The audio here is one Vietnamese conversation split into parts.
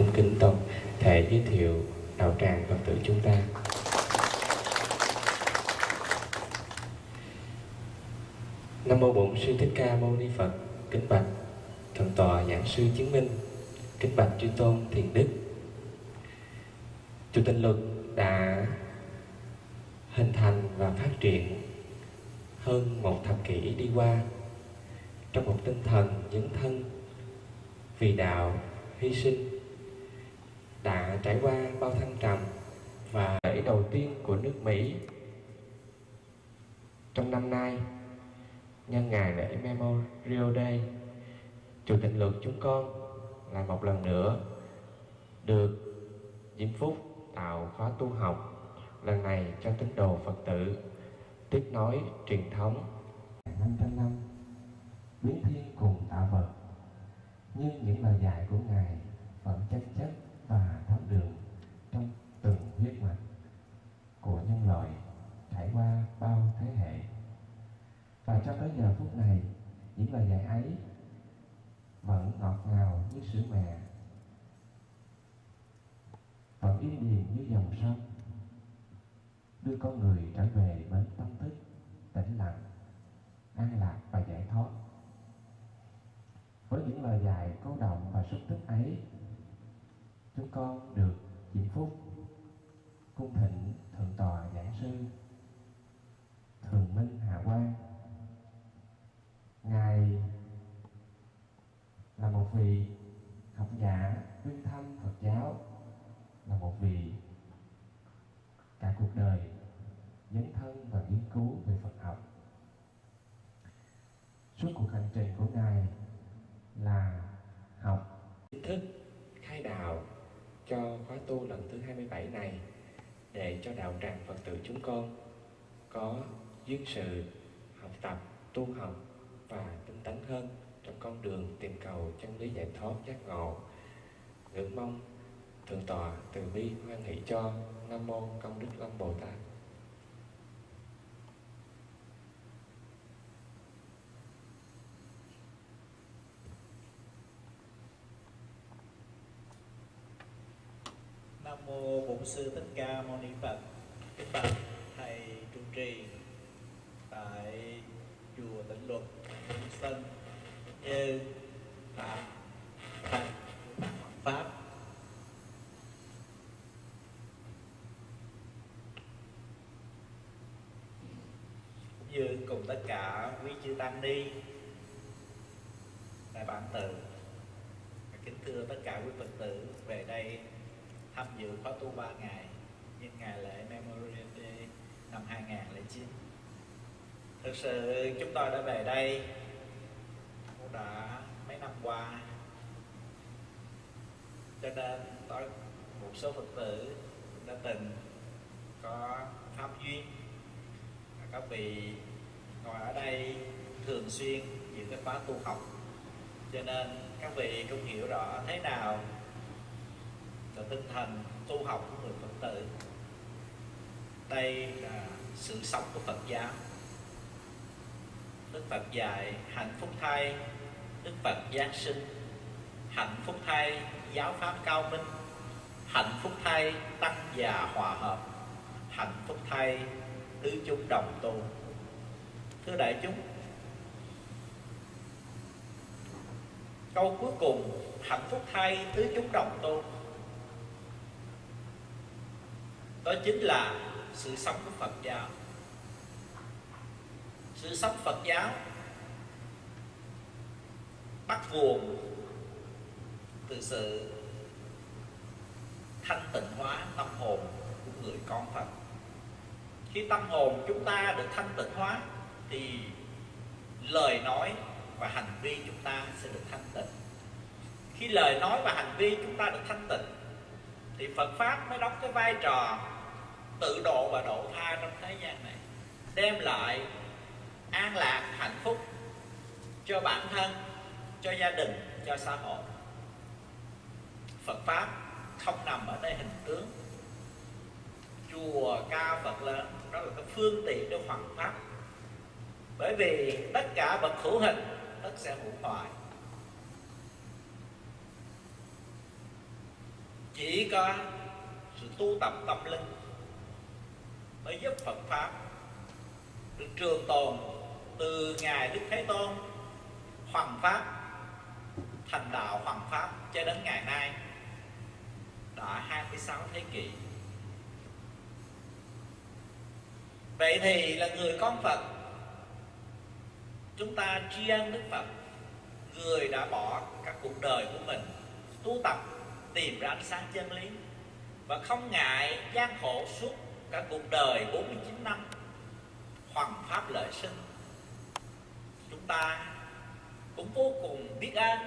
cung kính tổng thể giới thiệu đạo tràng Phật tử chúng ta. Nam mô Bổn Sư Thích Ca Mâu Ni Phật. Kính bạch Thượng tọa giảng sư chứng minh. Kính bạch chư tôn thiền đức. Chủ tịch luật đã hình thành và phát triển hơn một thập kỷ đi qua trong một tinh thần dấn thân vì đạo hy sinh đã trải qua bao thăng trầm và lễ đầu tiên của nước Mỹ. Trong năm nay, nhân ngày lễ Memorial Day, chủ tịch luật chúng con lại một lần nữa được diễm phúc tạo khóa tu học, lần này cho tín đồ Phật tử tiếp nối truyền thống. 500 năm biến thiên cùng tạo vật nhưng những lời dạy của ngài vẫn chân chất và thấm đường trong từng huyết mạch của nhân loại trải qua bao thế hệ. Và cho tới giờ phút này, những lời dạy ấy vẫn ngọt ngào như sữa mẹ, vẫn yên điềm như dòng sông, đưa con người trở về bến tâm thức, tĩnh lặng, an lạc và giải thoát. Với những lời dạy câu động và xúc tích ấy chúng con được hạnh phúc, cung thịnh thượng tọa giảng sư, thường minh hạ quang ngài là một vị học giả tuyên thâm phật giáo, là một vị cả cuộc đời dấn thân và nghiên cứu về Phật học. Suốt cuộc hành trình của Ngài là học kiến thức cho khóa tu lần thứ 27 này để cho đạo tràng Phật tử chúng con có duyên sự học tập, tu học và tinh tấn hơn trong con đường tìm cầu chân lý giải thoát giác ngộ. Ngưỡng mong thượng tọa từ bi hoan hỷ cho nam mô công đức lâm bồ tát. Mô bổn sư thích ca mâu ni phật. Kính bạch thầy trụ trì tại chùa tịnh luật, Vĩnh Sơn, như phạm thành pháp. Cũng như cùng tất cả quý chư tăng ni, đại bản tự kính thưa tất cả quý phật tử về đây tham dự khóa tu 3 ngày nhân ngày lễ Memorial Day năm 2009 thực sự, chúng tôi đã về đây cũng đã mấy năm qua. Cho nên có một số phật tử đã từng có pháp duyên. Các vị ngồi ở đây thường xuyên những cái khóa tu học. Cho nên các vị cũng hiểu rõ thế nào và tinh thần tu học của người phật tử. Đây là sự sống của phật giáo. Đức phật dạy hạnh phúc thay, đức phật giáng sinh. Hạnh phúc thay, giáo pháp cao minh. Hạnh phúc thay, tăng già hòa hợp. Hạnh phúc thay, tứ chúng đồng tu. Thưa đại chúng, câu cuối cùng, hạnh phúc thay, tứ chúng đồng tu. Đó chính là sự sống của Phật giáo. Sự sống Phật giáo bắt nguồn từ sự thanh tịnh hóa tâm hồn của người con Phật. Khi tâm hồn chúng ta được thanh tịnh hóa, thì lời nói và hành vi chúng ta sẽ được thanh tịnh. Khi lời nói và hành vi chúng ta được thanh tịnh, thì Phật pháp mới đóng cái vai trò tự độ và độ tha trong thế gian này, đem lại an lạc, hạnh phúc cho bản thân, cho gia đình, cho xã hội. Phật pháp không nằm ở nơi hình tướng. Chùa cao Phật lớn đó là cái phương tiện để hoàn pháp. Bởi vì tất cả vật hữu hình tất sẽ hữu hoại. Chỉ có sự tu tập tâm linh mới giúp Phật pháp được trường tồn từ ngài Đức Thế Tôn, hoàng pháp, thành đạo hoàng pháp cho đến ngày nay, đã 26 thế kỷ. Vậy thì là người con Phật, chúng ta tri ân Đức Phật, người đã bỏ các cuộc đời của mình tu tập, tìm ra ánh sáng chân lý và không ngại gian khổ suốt cả cuộc đời 49 năm hoàng pháp lợi sinh. Chúng ta cũng vô cùng biết ơn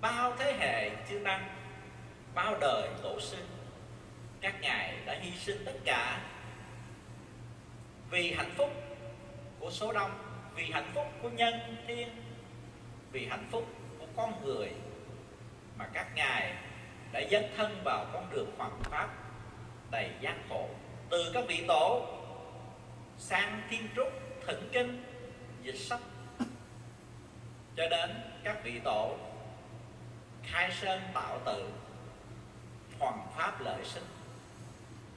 bao thế hệ chư tăng bao đời tổ sinh. Các ngài đã hy sinh tất cả vì hạnh phúc của số đông, vì hạnh phúc của nhân thiên, vì hạnh phúc của con người mà các ngài đã dấn thân vào con đường hoàng pháp đầy giác khổ từ các vị tổ sang thiên trúc, thỉnh kinh, dịch sách cho đến các vị tổ khai sơn tạo tự hoàn pháp lợi sinh,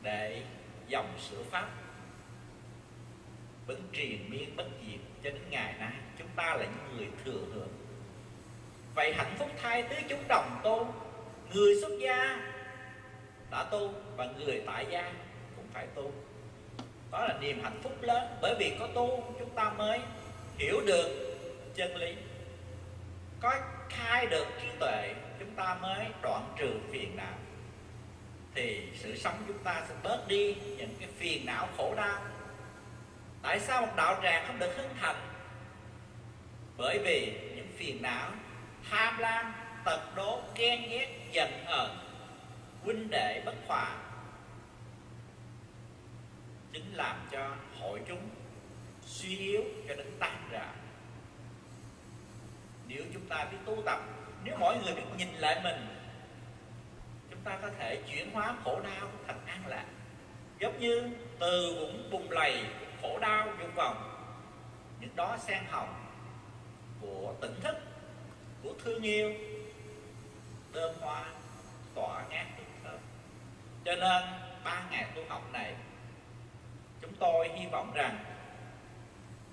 để dòng sửa pháp. Vẫn truyền miên bất diệt cho đến ngày nay, chúng ta là những người thừa hưởng. Vậy hạnh phúc thay tứ chúng đồng tôn, người xuất gia đã tu và người tại gia cũng phải tu. Đó là niềm hạnh phúc lớn, bởi vì có tu chúng ta mới hiểu được chân lý. Có khai được trí tuệ, chúng ta mới đoạn trừ phiền não. Thì sự sống chúng ta sẽ bớt đi những cái phiền não khổ đau. Tại sao một đạo tràng không được hưng thành? Bởi vì những phiền não, tham lam, tật đố, ghen ghét, giận hờn huynh đệ bất hòa, chính làm cho hội chúng suy yếu cho đến tan rã. Nếu chúng ta biết tu tập, nếu mọi người biết nhìn lại mình, chúng ta có thể chuyển hóa khổ đau thành an lạc. Giống như từ vũng bùng lầy, khổ đau vung vòng những đó sen hồng của tỉnh thức, của thương yêu đơm hoa, tỏa ngát cho nên ba ngày tu học này, chúng tôi hy vọng rằng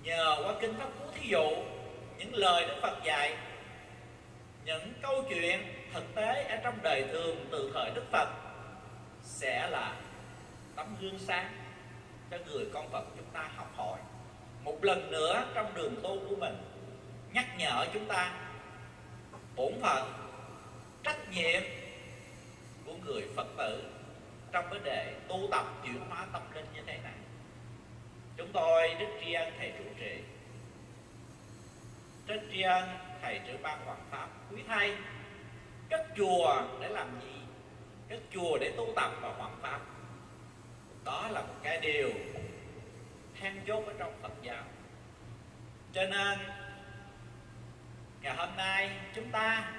nhờ qua kinh pháp cú thí dụ, những lời đức phật dạy, những câu chuyện thực tế ở trong đời thường từ thời đức phật sẽ là tấm gương sáng cho người con phật chúng ta học hỏi. Một lần nữa trong đường tu của mình, nhắc nhở chúng ta bổn phận, trách nhiệm của người phật tử trong vấn đề tu tập chuyển hóa tâm linh như thế này. Chúng tôi, Đức tri ân thầy trụ trì. Rất tri ân, thầy trưởng ban hoàng pháp, quý thầy Các chùa để làm gì? Các chùa để tu tập và hoàng pháp. Đó là một cái điều then chốt ở trong phật giáo. Cho nên, ngày hôm nay chúng ta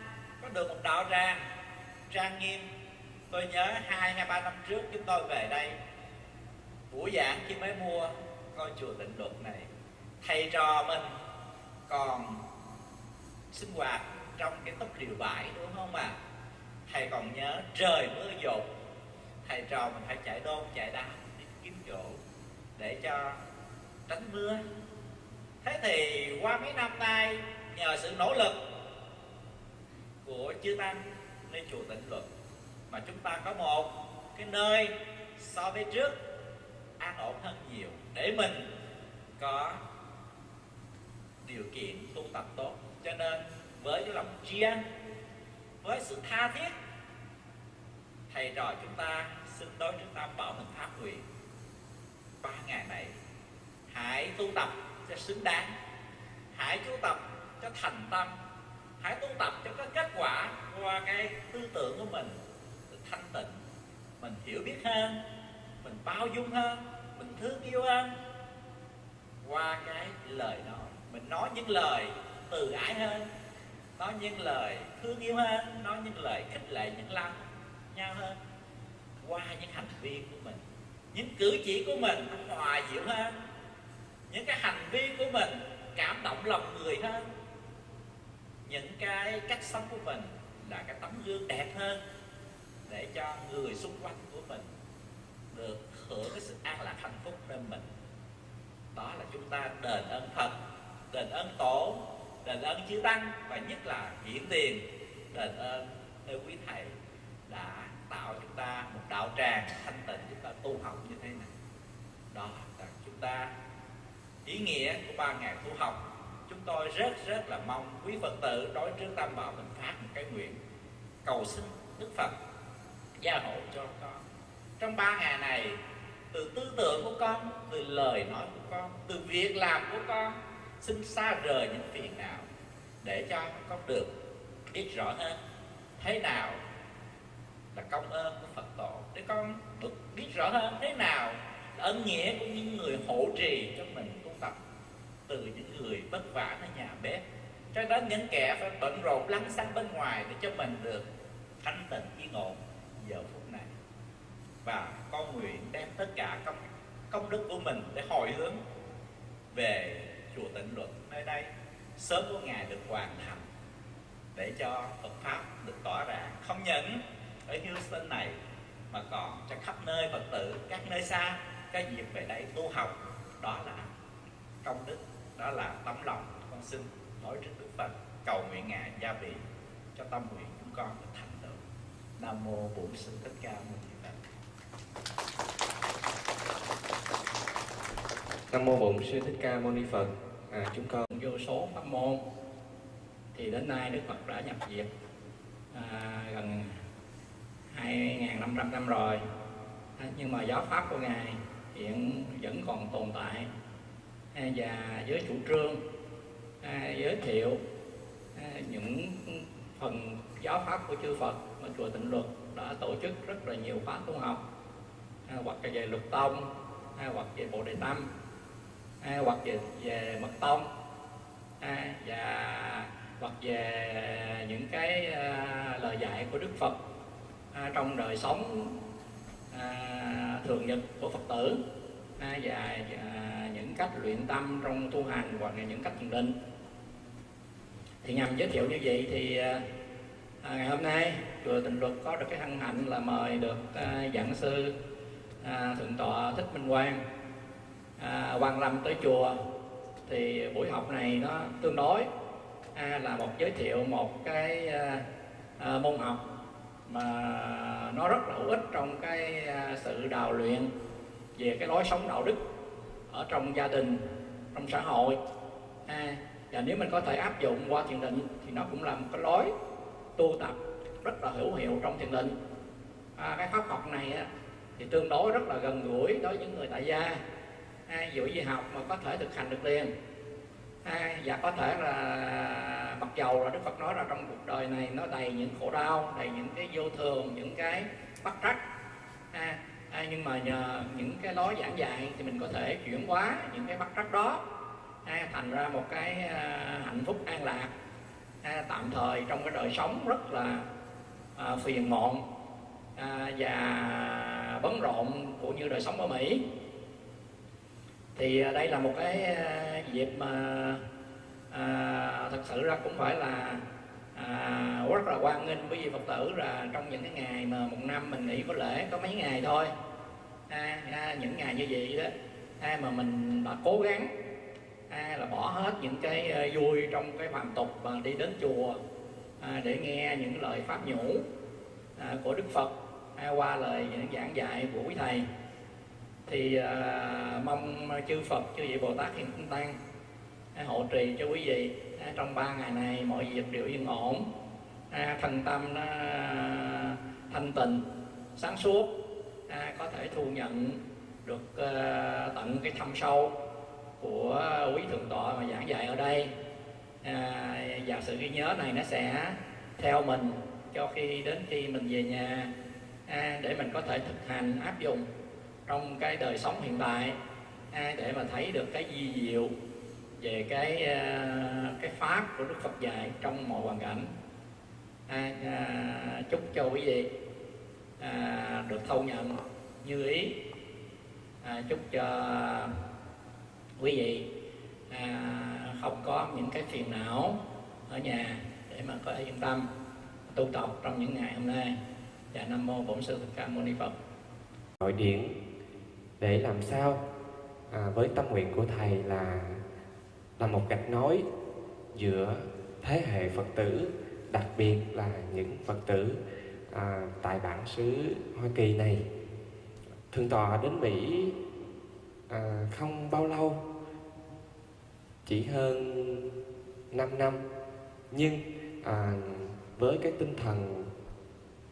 có được một đạo tràng, trang nghiêm tôi nhớ hai hai ba năm trước chúng tôi về đây, buổi giảng khi mới mua ngôi chùa tịnh luật này. Thầy trò mình còn sinh hoạt trong cái túp liều bãi, đúng không ạ? À? thầy còn nhớ trời mưa dột. Thầy trò mình phải chạy đôn, chạy đá đi kiếm chỗ để cho tránh mưa. Thế thì qua mấy năm nay, nhờ sự nỗ lực của chư tăng, nơi chùa tịnh luật mà chúng ta có một cái nơi so với trước an ổn hơn nhiều để mình có điều kiện tu tập tốt. Cho nên với cái lòng tri ân, với sự tha thiết, thầy trò chúng ta xin đối chúng ta bảo mình phát nguyện. Ba ngày này, hãy tu tập cho xứng đáng, hãy tu tập cho thành tâm, hãy tu tập cho có kết quả qua cái tư tưởng của mình thanh tịnh, mình hiểu biết hơn, mình bao dung hơn, mình thương yêu hơn. Qua cái lời nói, mình nói những lời từ ái hơn, nói những lời thương yêu hơn, nói những lời khích lệ, những lòng nhau hơn. Qua những hành vi của mình, những cử chỉ của mình hòa dịu hơn, những cái hành vi của mình cảm động lòng người hơn. Những cái cách sống của mình là cái tấm gương đẹp hơn để cho người xung quanh của mình được hưởng cái sự an lạc hạnh phúc bên mình. Đó là chúng ta đền ơn Phật, đền ơn tổ, đền ơn chư tăng và nhất là hiển tiền. Đền ơn nơi quý thầy đã tạo chúng ta một đạo tràng thanh tịnh, chúng ta tu học như thế này. Đó là chúng ta, ý nghĩa của ba ngày tu học. Chúng tôi rất rất là mong quý phật tử đối trước tam bảo mình phát một cái nguyện cầu xin đức phật gia hộ cho con. Trong ba ngày này, từ tư tưởng của con, từ lời nói của con, từ việc làm của con, xin xa rời những phiền não để cho con được biết rõ hơn thế nào là công ơn của Phật tổ. Để con được biết rõ hơn thế nào là ân nghĩa của những người hỗ trì cho mình tu tập từ những người vất vả ở nhà bếp. Cho đến những kẻ phải bận rộn lắng sang bên ngoài để cho mình được thanh tịnh yên ổn giờ phút này. Và con nguyện đem tất cả công công đức của mình để hồi hướng về chùa Tịnh Luật nơi đây. Sớm của ngài được hoàn thành để cho Phật pháp được tỏ ra. Không những ở Houston này, mà còn cho khắp nơi Phật tử, các nơi xa cái dịp về đây tu học. Đó là công đức, đó là tấm lòng con xin nói trước Đức Phật. Cầu nguyện ngài gia vị cho tâm nguyện chúng con được thành Nam mô Bổn Sư Thích Ca Mâu Ni Phật. Nam mô Bổn Sư Thích Ca Mâu Ni Phật. À, chúng con vô số pháp môn. Thì đến nay Đức Phật đã nhập diệt à, gần 2.500 năm rồi. À, nhưng mà giáo pháp của ngài hiện vẫn còn tồn tại. À, và với chủ trương à, giới thiệu à, những phần giáo pháp của chư Phật chùa Tịnh Luật đã tổ chức rất là nhiều khóa tu học à, hoặc là về luật tông à, hoặc về bộ đề tâm à, hoặc về về mật tông à, và hoặc về những cái à, lời dạy của Đức Phật à, trong đời sống à, thường nhật của Phật tử à, và à, những cách luyện tâm trong tu hành hoặc là những cách thiền định. Thì nhằm giới thiệu như vậy thì à, à, ngày hôm nay chùa Tịnh Luật có được cái hân hạnh là mời được à, giảng sư à, thượng tọa Thích Minh Quang à, quan lâm tới chùa. Thì buổi học này nó tương đối à, là một giới thiệu một cái à, à, môn học mà nó rất là hữu ích trong cái à, sự đào luyện về cái lối sống đạo đức ở trong gia đình trong xã hội. À, và nếu mình có thể áp dụng qua thiền định thì nó cũng là một cái lối tu tập rất là hữu hiệu trong thiền định. À, cái pháp học này á, thì tương đối rất là gần gũi đối với những người tại gia. À, dụ gì học mà có thể thực hành được liền. À, và có thể là mặc dầu là Đức Phật nói là trong cuộc đời này nó đầy những khổ đau đầy những cái vô thường những cái bất trắc. À, à, nhưng mà nhờ những cái lối giảng dạy thì mình có thể chuyển hóa những cái bất trắc đó à, thành ra một cái à, hạnh phúc an lạc à, tạm thời trong cái đời sống rất là à, phiền muộn à, và bấn rộn của như đời sống ở Mỹ. Thì à, đây là một cái à, dịp mà à, thật sự ra cũng phải là à, rất là quan nghênh quý vị Phật tử là trong những cái ngày mà một năm mình nghỉ có lễ có mấy ngày thôi. À, à, những ngày như vậy đó à, mà mình đã cố gắng hay là bỏ hết những cái ờ, vui trong cái phạm tục và đi đến chùa à, để nghe những lời pháp nhũ à, của Đức Phật à, qua lời giảng dạy của quý thầy. Thì à, mong chư Phật chư vị Bồ Tát hiện Tinh Tăng à, hộ trì cho quý vị à, trong ba ngày này mọi việc đều yên ổn. À, tâm nó thanh tịnh sáng suốt à, có thể thu nhận được à, tận cái thâm sâu của quý thượng tọa mà giảng dạy ở đây. À, và sự ghi nhớ này nó sẽ theo mình cho khi đến khi mình về nhà à, để mình có thể thực hành áp dụng trong cái đời sống hiện tại à, để mà thấy được cái di diệu về cái à, cái pháp của Đức Phật dạy trong mọi hoàn cảnh. À, à, chúc cho quý vị à, được thâu nhận như ý. À, chúc cho quý vị à, không có những cái phiền não ở nhà để mà có yên tâm tu tập trong những ngày hôm nay. Dạ nam mô bổn sư thích ca mâu ni phật. Gọi điển để làm sao à, với tâm nguyện của thầy là là một gạch nối giữa thế hệ phật tử đặc biệt là những phật tử à, tại bản xứ hoa kỳ này. Thường tòa đến mỹ à, không bao lâu chỉ hơn 5 năm. Nhưng à, với cái tinh thần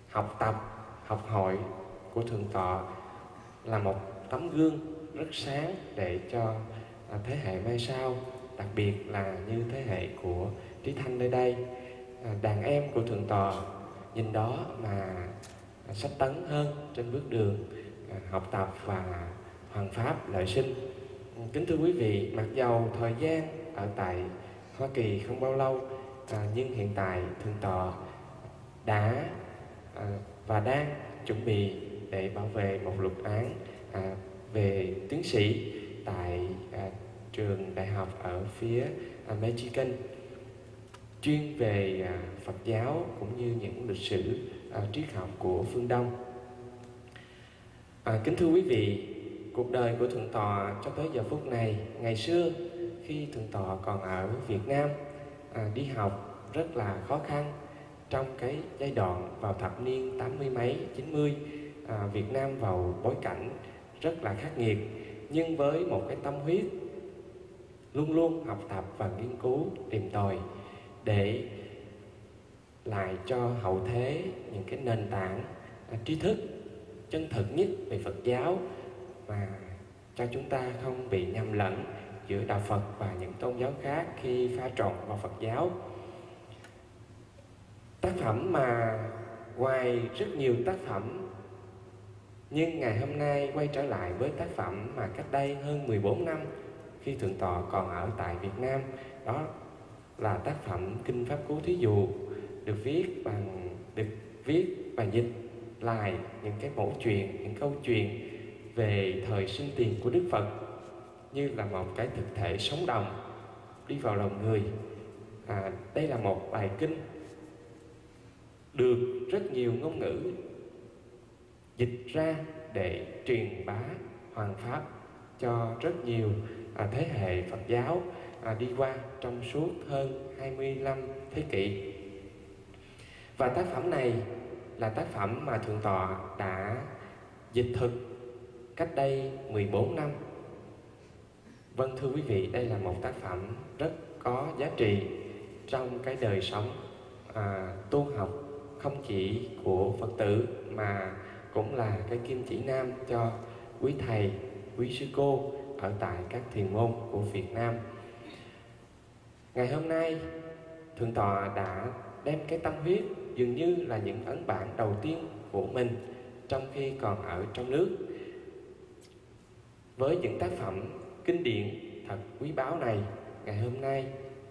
học tập học hỏi của thượng tọa là một tấm gương rất sáng để cho à, thế hệ mai sau đặc biệt là như thế hệ của trí thanh nơi đây à, đàn em của thượng tọa nhìn đó mà sách tấn hơn trên bước đường à, học tập và hoàn pháp lợi sinh kính thưa quý vị mặc dầu thời gian ở tại hoa kỳ không bao lâu à, nhưng hiện tại thượng tọa đã à, và đang chuẩn bị để bảo vệ một luận án à, về tiến sĩ tại à, trường đại học ở phía à, Michigan chuyên về à, Phật giáo cũng như những lịch sử à, triết học của phương Đông. À, kính thưa quý vị, cuộc đời của thượng tọa cho tới giờ phút này, ngày xưa khi thượng tọa còn ở Việt Nam à, đi học rất là khó khăn. Trong cái giai đoạn vào thập niên 80 mấy 90 à, Việt Nam vào bối cảnh rất là khắc nghiệt. Nhưng với một cái tâm huyết luôn luôn học tập và nghiên cứu tìm tòi để lại cho hậu thế những cái nền tảng à, trí thức chân thực nhất về Phật giáo và cho chúng ta không bị nhầm lẫn giữa đạo Phật và những tôn giáo khác khi pha trộn vào Phật giáo. Tác phẩm mà ngoài rất nhiều tác phẩm, nhưng ngày hôm nay quay trở lại với tác phẩm mà cách đây hơn 14 năm khi Thượng Tọa còn ở tại Việt Nam, đó là tác phẩm Kinh Pháp Cú Thí Dụ, được viết bằng, được viết và dịch lại những cái mẫu chuyện, những câu chuyện về thời sinh tiền của Đức Phật như là một cái thực thể sống động đi vào lòng người à, đây là một bài kinh được rất nhiều ngôn ngữ dịch ra để truyền bá hoàng pháp cho rất nhiều à, thế hệ Phật giáo à, đi qua trong suốt hơn 25 thế kỷ. Và tác phẩm này là tác phẩm mà Thượng tọa đã dịch thực cách đây 14 năm. Vâng thưa quý vị, đây là một tác phẩm rất có giá trị trong cái đời sống à, tu học không chỉ của Phật tử mà cũng là cái kim chỉ nam cho quý thầy, quý sư cô ở tại các thiền môn của Việt Nam. Ngày hôm nay, Thượng tọa đã đem cái tâm huyết dường như là những ấn bản đầu tiên của mình trong khi còn ở trong nước. Với những tác phẩm kinh điển thật quý báu này, ngày hôm nay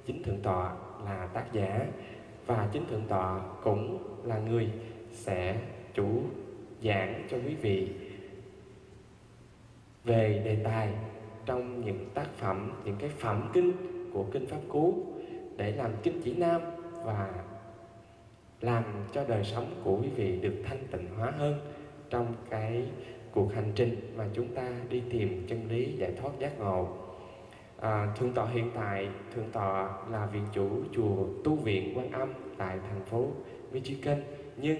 chính Thượng tọa là tác giả và chính Thượng tọa cũng là người sẽ chủ giảng cho quý vị về đề tài trong những tác phẩm, những cái phẩm kinh của Kinh Pháp Cú để làm kinh chỉ nam và làm cho đời sống của quý vị được thanh tịnh hóa hơn trong cái cuộc hành trình mà chúng ta đi tìm chân lý giải thoát giác ngộ. À, thượng tọa hiện tại, thượng tọa là viện chủ chùa Tu viện Quan Âm tại thành phố Michigan. Nhưng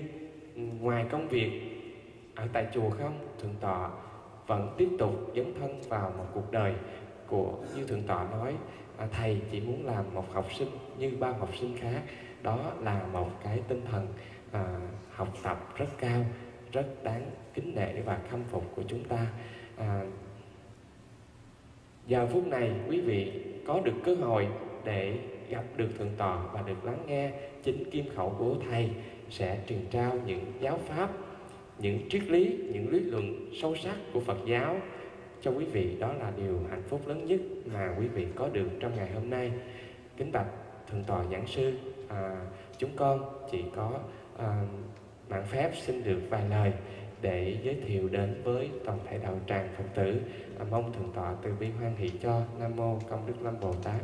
ừ, ngoài công việc ở tại chùa không, thượng tọa vẫn tiếp tục dấn thân vào một cuộc đời của như thượng tọa nói à, thầy chỉ muốn làm một học sinh như bao học sinh khác đó là một cái tinh thần à, học tập rất cao rất đáng kính nể và khâm phục của chúng ta. À, giờ phút này quý vị có được cơ hội để gặp được thượng tọa và được lắng nghe chính kim khẩu của thầy sẽ truyền trao những giáo pháp những triết lý những lý luận sâu sắc của phật giáo cho quý vị. Đó là điều hạnh phúc lớn nhất mà quý vị có được trong ngày hôm nay. Kính bạch thượng tọa giảng sư à, chúng con chỉ có à, mạng phép xin được vài lời để giới thiệu đến với toàn thể đạo tràng phật tử. À, mong thượng tọa từ bi hoan hỷ cho nam mô công đức lâm bồ tát.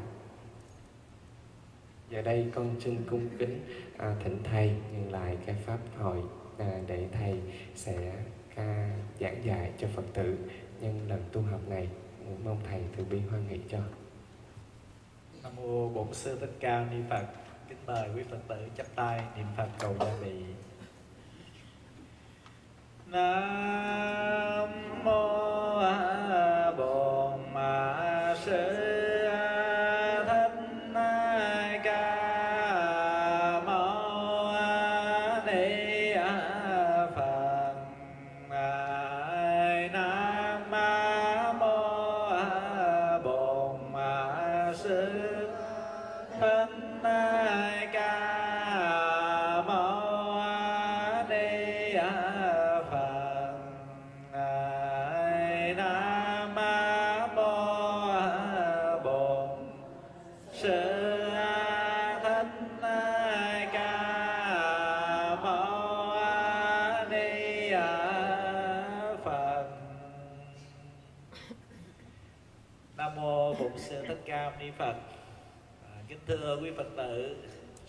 Giờ đây con xin cung kính à, thỉnh thầy nhận lại cái pháp hội à, để thầy sẽ à, giảng dạy cho phật tử nhân lần tu học này. Mong thầy từ bi hoan hỷ cho. Nam mô bổn sư thích ca ni phật. Kính mời quý phật tử chắp tay niệm phật cầu gia bị nam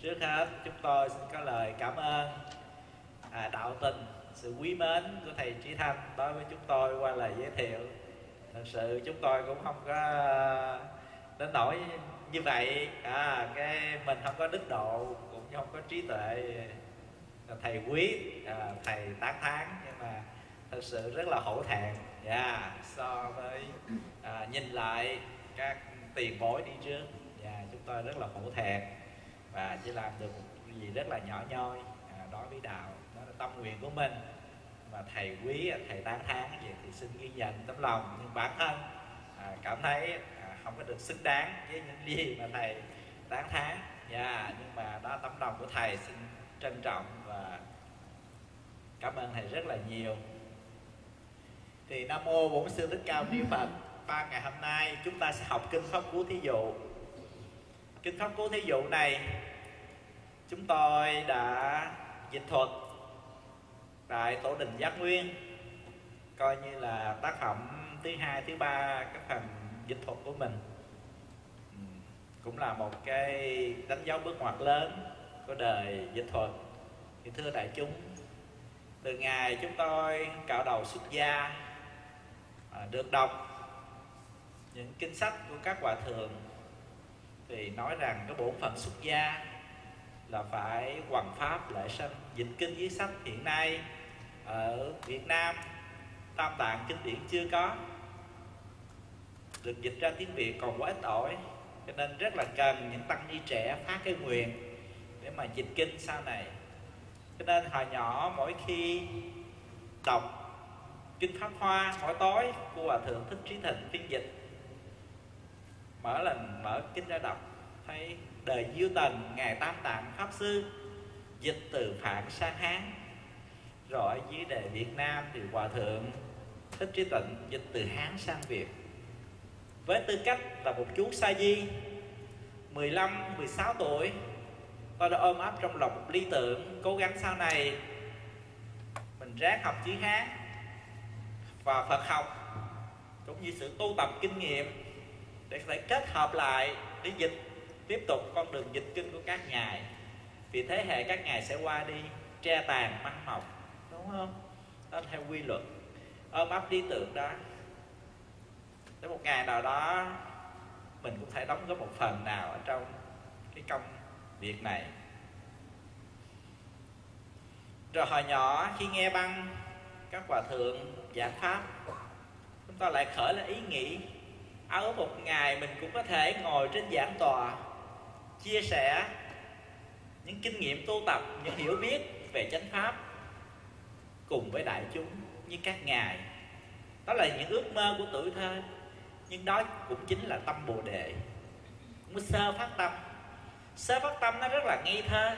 Trước hết chúng tôi xin có lời cảm ơn à, đạo tình sự quý mến của thầy Trí Thanh đối với chúng tôi qua lời giới thiệu. Thật sự chúng tôi cũng không có đến nỗi như vậy. À, cái mình không có đức độ cũng không có trí tuệ. Thầy quý à, thầy tán thán nhưng mà thật sự rất là hổ thẹn. Yeah, so với à, nhìn lại các tiền bối đi trước và chúng tôi rất là hổ thẹn và chỉ làm được một gì rất là nhỏ nhoi. À, đối với đạo đó là tâm nguyện của mình. Mà thầy quý à, thầy tán thán vậy thì xin ghi nhận tấm lòng nhưng bản thân à, cảm thấy à, không có được xứng đáng với những gì mà thầy tán thán. Yeah, nhưng mà đó tấm lòng của thầy xin trân trọng và cảm ơn thầy rất là nhiều. Thì nam mô bổn sư thích ca mâu ni phật ba ngày hôm nay chúng ta sẽ học kinh pháp cú thí dụ kinh pháp cú thí dụ này, chúng tôi đã dịch thuật tại tổ đình giác nguyên, coi như là tác phẩm thứ hai, thứ ba, các phần dịch thuật của mình. Ừ, cũng là một cái đánh dấu bước ngoặt lớn của đời dịch thuật. Thì thưa đại chúng, từ ngày chúng tôi cạo đầu xuất gia à, được đọc những kinh sách của các hòa thượng thì nói rằng cái bổn phận xuất gia là phải hoằng pháp lễ sanh. Dịch kinh dưới sách hiện nay ở Việt Nam, tam tạng kinh điển chưa có. Được dịch ra tiếng Việt còn quá ít ỏi, cho nên rất là cần những tăng ni trẻ phát cái nguyện để mà dịch kinh sau này. Cho nên hồi nhỏ mỗi khi đọc kinh pháp hoa, mỗi tối của hòa thượng thích trí thịnh phiên dịch mở lần mở kinh ra đọc thấy đời diêu tần ngài tam tạng pháp sư dịch từ phạn sang hán. Rồi dưới đề việt nam thì hòa thượng thích trí tịnh dịch từ hán sang việt. Với tư cách là một chú sa di 15, 16 tuổi tôi đã ôm ấp trong lòng một lý tưởng cố gắng sau này. Mình ráng học chữ hán và phật học cũng như sự tu tập kinh nghiệm để có thể kết hợp lại để dịch, tiếp tục con đường dịch kinh của các ngài. Vì thế hệ các ngài sẽ qua đi tre tàn măng mọc, đúng không? Đó theo quy luật. Ôm ấp lý tưởng đó, đến một ngày nào đó, mình cũng phải đóng góp một phần nào ở trong cái công việc này. Rồi hồi nhỏ, khi nghe băng, các hòa thượng giảng pháp, chúng ta lại khởi lên ý nghĩ ở một ngày mình cũng có thể ngồi trên giảng tòa, chia sẻ những kinh nghiệm tu tập, những hiểu biết về chánh pháp cùng với đại chúng như các ngài. Đó là những ước mơ của tuổi thơ, nhưng đó cũng chính là tâm bồ đề. Mới sơ phát tâm. Sơ phát tâm nó rất là nghi thơ.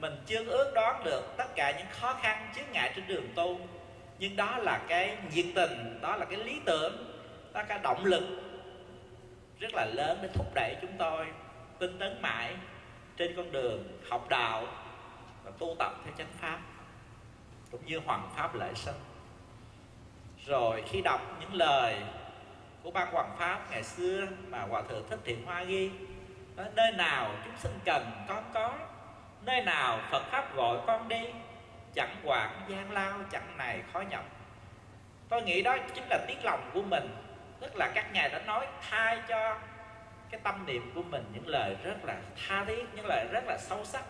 Mình chưa ước đoán được tất cả những khó khăn chướng ngại trên đường tu, nhưng đó là cái nhiệt tình, đó là cái lý tưởng đó cái động lực rất là lớn để thúc đẩy chúng tôi tinh tấn mãi trên con đường học đạo và tu tập theo chánh pháp, cũng như hoàng pháp lễ sân rồi khi đọc những lời của ban hoàng pháp ngày xưa mà hòa thượng thích thiện hoa ghi, nói nơi nào chúng sinh cần con có, nơi nào phật pháp gọi con đi, chẳng quản gian lao, chẳng này khó nhọc. Tôi nghĩ đó chính là tiếng lòng của mình tức là các ngài đã nói thay cho cái tâm niệm của mình những lời rất là tha thiết những lời rất là sâu sắc.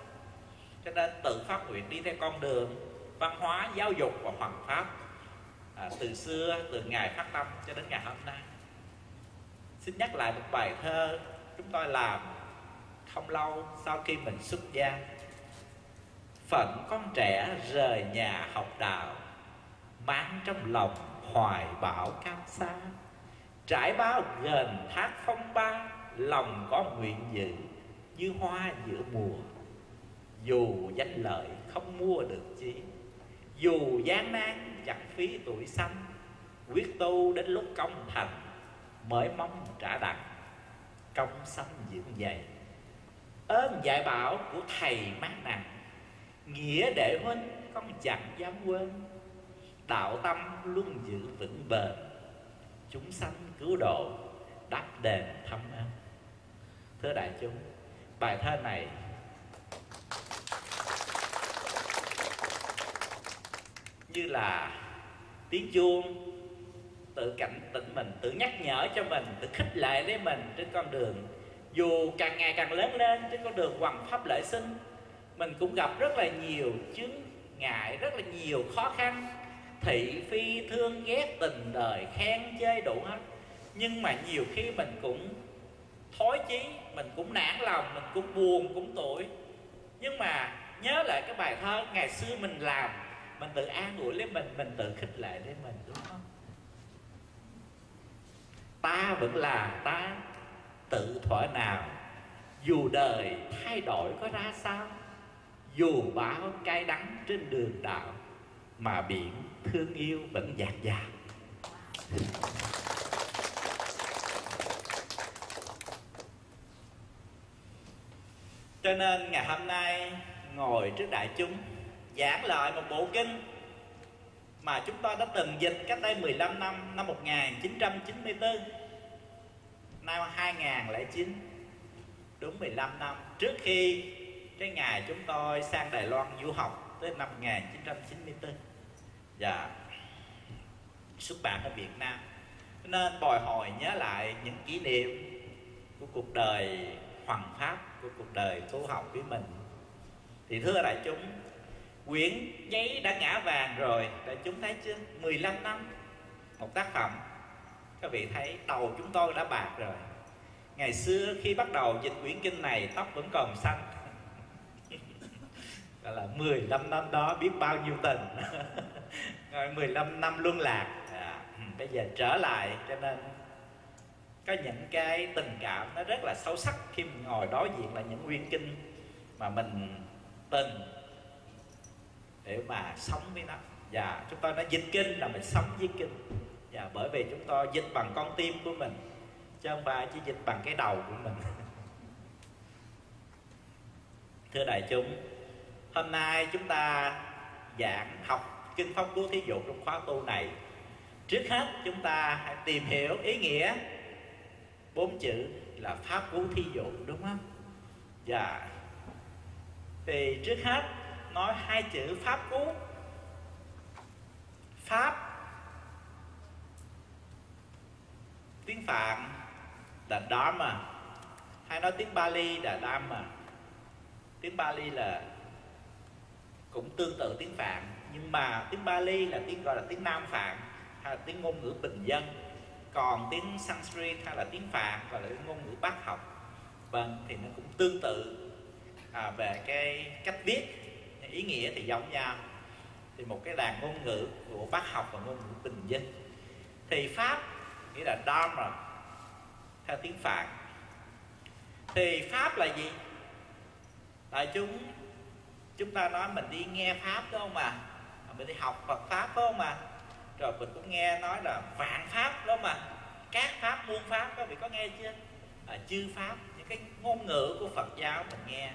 Cho nên tự phát nguyện đi theo con đường văn hóa giáo dục và hoàng pháp à, từ xưa từ ngày phát tâm cho đến ngày hôm nay. Xin nhắc lại một bài thơ chúng tôi làm không lâu sau khi mình xuất gia. Phận con trẻ rời nhà học đạo mang trong lòng hoài bão cao xa trải bao gần thác phong ba, lòng có nguyện dự như hoa giữa mùa. Dù danh lợi không mua được chi, dù gian nan chẳng phí tuổi xanh quyết tu đến lúc công thành mới mong trả đặng, công sanh dưỡng dày ơn dạy bảo của thầy mát nặng, nghĩa đệ huynh con chẳng dám quên. Đạo tâm luôn giữ vững bền, chúng sanh cứu độ, đắp đền thăm ơn thưa đại chúng, bài thơ này như là tiếng chuông, tự cảnh tỉnh mình, tự nhắc nhở cho mình, tự khích lệ lấy mình trên con đường. Dù càng ngày càng lớn lên trên con đường hoàng pháp lợi sinh, mình cũng gặp rất là nhiều chướng ngại, rất là nhiều khó khăn. Thị phi thương ghét tình đời khen chê đủ hết nhưng mà nhiều khi mình cũng thối chí, mình cũng nản lòng, mình cũng buồn, cũng tuổi nhưng mà nhớ lại cái bài thơ, ngày xưa mình làm, mình tự an ủi lấy mình mình tự khích lệ lấy mình đúng không? Ta vẫn là ta, tự thuở nào, dù đời thay đổi có ra sao, dù bão cay đắng trên đường đạo, mà biển thương yêu vẫn dạt dào. Cho nên ngày hôm nay ngồi trước đại chúng, giảng lại một bộ kinh mà chúng tôi đã từng dịch cách đây 15 năm năm 1994 năm 2009 đúng 15 năm trước khi cái ngày chúng tôi sang Đài Loan du học tới năm 1994 và dạ, xuất bản ở Việt Nam. Nên bồi hồi nhớ lại những kỷ niệm của cuộc đời hoàng pháp của cuộc đời tu học với mình. Thì thưa đại chúng quyển giấy đã ngã vàng rồi đại chúng thấy chưa? 15 năm một tác phẩm. Các vị thấy đầu chúng tôi đã bạc rồi. Ngày xưa khi bắt đầu dịch quyển kinh này tóc vẫn còn xanh. Gọi là 15 năm đó biết bao nhiêu tình. Rồi 15 năm luân lạc. À, ừ, bây giờ trở lại cho nên có những cái tình cảm nó rất là sâu sắc khi mình ngồi đối diện là những nguyên kinh mà mình từng để mà sống với nó. Và chúng tôi nói dịch kinh là mình sống với kinh. Và bởi vì chúng tôi dịch bằng con tim của mình, chứ không phải chỉ dịch bằng cái đầu của mình. Thưa đại chúng, hôm nay chúng ta giảng học kinh pháp cú thí dụ trong khóa tu này. Trước hết chúng ta hãy tìm hiểu ý nghĩa bốn chữ là pháp cú thí dụ, đúng không? Dạ. Thì trước hết, nói hai chữ pháp cú pháp, tiếng phạn là dharma. Hay nói tiếng bali là dhamma tiếng bali là cũng tương tự tiếng phạn, nhưng mà tiếng bali là tiếng gọi là tiếng nam phạn, hay là tiếng ngôn ngữ bình dân còn tiếng sanskrit hay là tiếng phạn và là ngôn ngữ bác học. Vâng thì nó cũng tương tự à, về cái cách viết ý nghĩa thì giống nhau. Thì một cái đàn ngôn ngữ của bác học và ngôn ngữ bình dân. Thì pháp nghĩa là dharma theo tiếng phạn. Thì pháp là gì? Tại chúng chúng ta nói mình đi nghe pháp đúng không mà mình đi học Phật pháp đúng không mà rồi mình cũng nghe nói là vạn pháp đó mà. Các pháp muôn pháp các vị có nghe chưa? À, chư pháp những cái ngôn ngữ của Phật giáo mình nghe.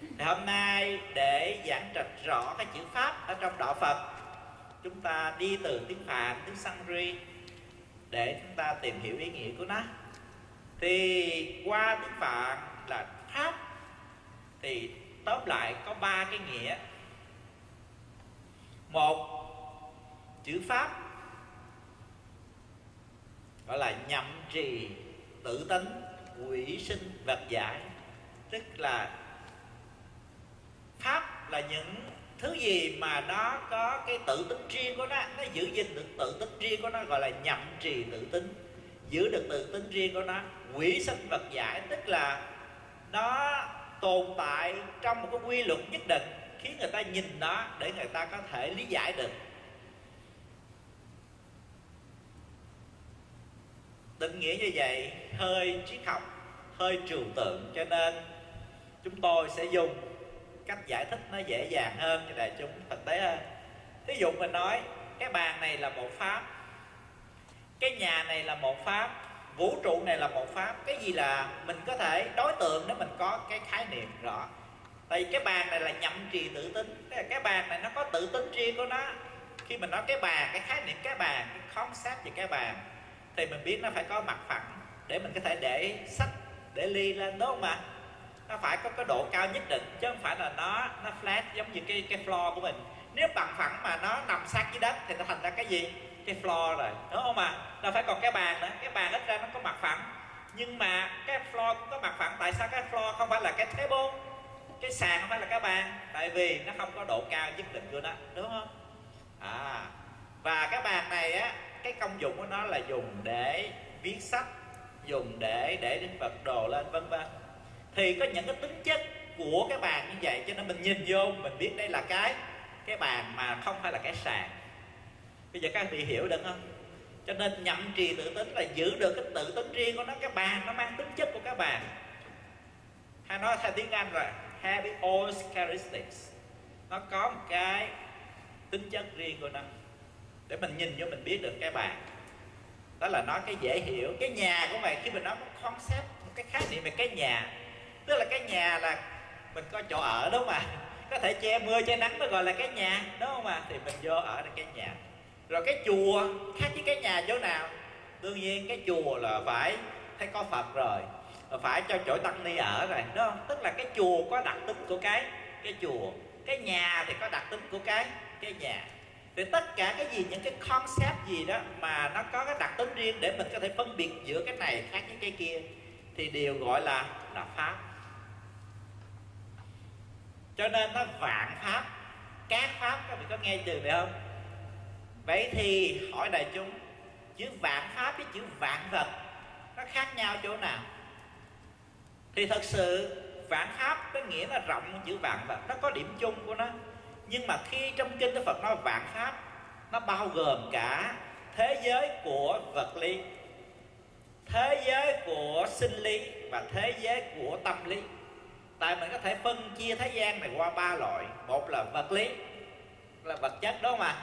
Thì hôm nay để giảng trạch rõ cái chữ pháp ở trong đạo Phật chúng ta đi từ tiếng Phạn tiếng Sanskrit để chúng ta tìm hiểu ý nghĩa của nó. Thì qua tiếng Phạn là pháp thì tóm lại có ba cái nghĩa. Một chữ pháp gọi là nhậm trì tự tính quỷ sinh, vật giải. Tức là pháp là những thứ gì mà nó có cái tự tính riêng của nó nó giữ gìn được tự tính riêng của nó, gọi là nhậm trì tự tính giữ được tự tính riêng của nó, quỷ sinh, vật giải. Tức là nó tồn tại trong một cái quy luật nhất định, khiến người ta nhìn nó để người ta có thể lý giải được. Định nghĩa như vậy hơi triết học hơi trừu tượng cho nên chúng tôi sẽ dùng cách giải thích nó dễ dàng hơn cho đại chúng thực tế hơn. Ví dụ mình nói cái bàn này là một pháp cái nhà này là một pháp vũ trụ này là một pháp cái gì là mình có thể đối tượng nếu mình có cái khái niệm rõ. Tại vì cái bàn này là nhậm trì tự tính cái, cái bàn này nó có tự tính riêng của nó. Khi mình nói cái bàn cái khái niệm cái bàn cái concept về cái bàn thì mình biết nó phải có mặt phẳng để mình có thể để sách, để ly lên, đúng không ạ? Nó phải có cái độ cao nhất định, chứ không phải là nó nó flat giống như cái cái floor của mình. Nếu bằng phẳng mà nó nằm sát dưới đất thì nó thành ra cái gì? Cái floor rồi, đúng không ạ? Nó phải còn cái bàn nữa, cái bàn ít ra nó có mặt phẳng. Nhưng mà cái floor cũng có mặt phẳng, tại sao cái floor không phải là cái table? Cái sàn không phải là cái bàn? Tại vì nó không có độ cao nhất định của nó đúng không? À và cái bàn này á cái công dụng của nó là dùng để viết sách, dùng để để linh vật đồ lên, vân vân. Thì có những cái tính chất của cái bàn như vậy cho nên mình nhìn vô, mình biết đây là cái cái bàn mà không phải là cái sàn. Bây giờ các vị hiểu được không? Cho nên nhậm trì tự tính là giữ được cái tự tính riêng của nó, cái bàn nó mang tính chất của cái bàn. Hay nói theo tiếng anh là happy all characteristics. Nó có một cái tính chất riêng của nó để mình nhìn vô mình biết được cái bàn đó là nói cái dễ hiểu. Cái nhà của mày khi mình nói một concept, một cái khái niệm về cái nhà. Tức là cái nhà là mình có chỗ ở, đúng không ạ? Có thể che mưa, che nắng mới gọi là cái nhà, đúng không ạ? Thì mình vô ở được cái nhà. Rồi cái chùa, khác với cái nhà chỗ nào? Đương nhiên cái chùa là phải thấy có phật rồi phải cho chỗ tăng ni ở rồi, đúng không? Tức là cái chùa có đặc tính của cái cái chùa. Cái nhà thì có đặc tính của cái cái nhà thì tất cả cái gì, những cái concept gì đó mà nó có cái đặc tính riêng để mình có thể phân biệt giữa cái này khác với cái kia, thì đều gọi là là pháp. Cho nên nó vạn pháp, các pháp các vị có nghe từ này không? Vậy thì hỏi đại chúng, chữ vạn pháp với chữ vạn vật nó khác nhau chỗ nào? Thì thật sự vạn pháp có nghĩa là rộng chữ vạn vật, nó có điểm chung của nó nhưng mà khi trong kinh Đức Phật nói vạn pháp, nó bao gồm cả thế giới của vật lý, thế giới của sinh lý và thế giới của tâm lý. Tại mình có thể phân chia thế gian này qua ba loại. Một là vật lý là vật chất đó mà.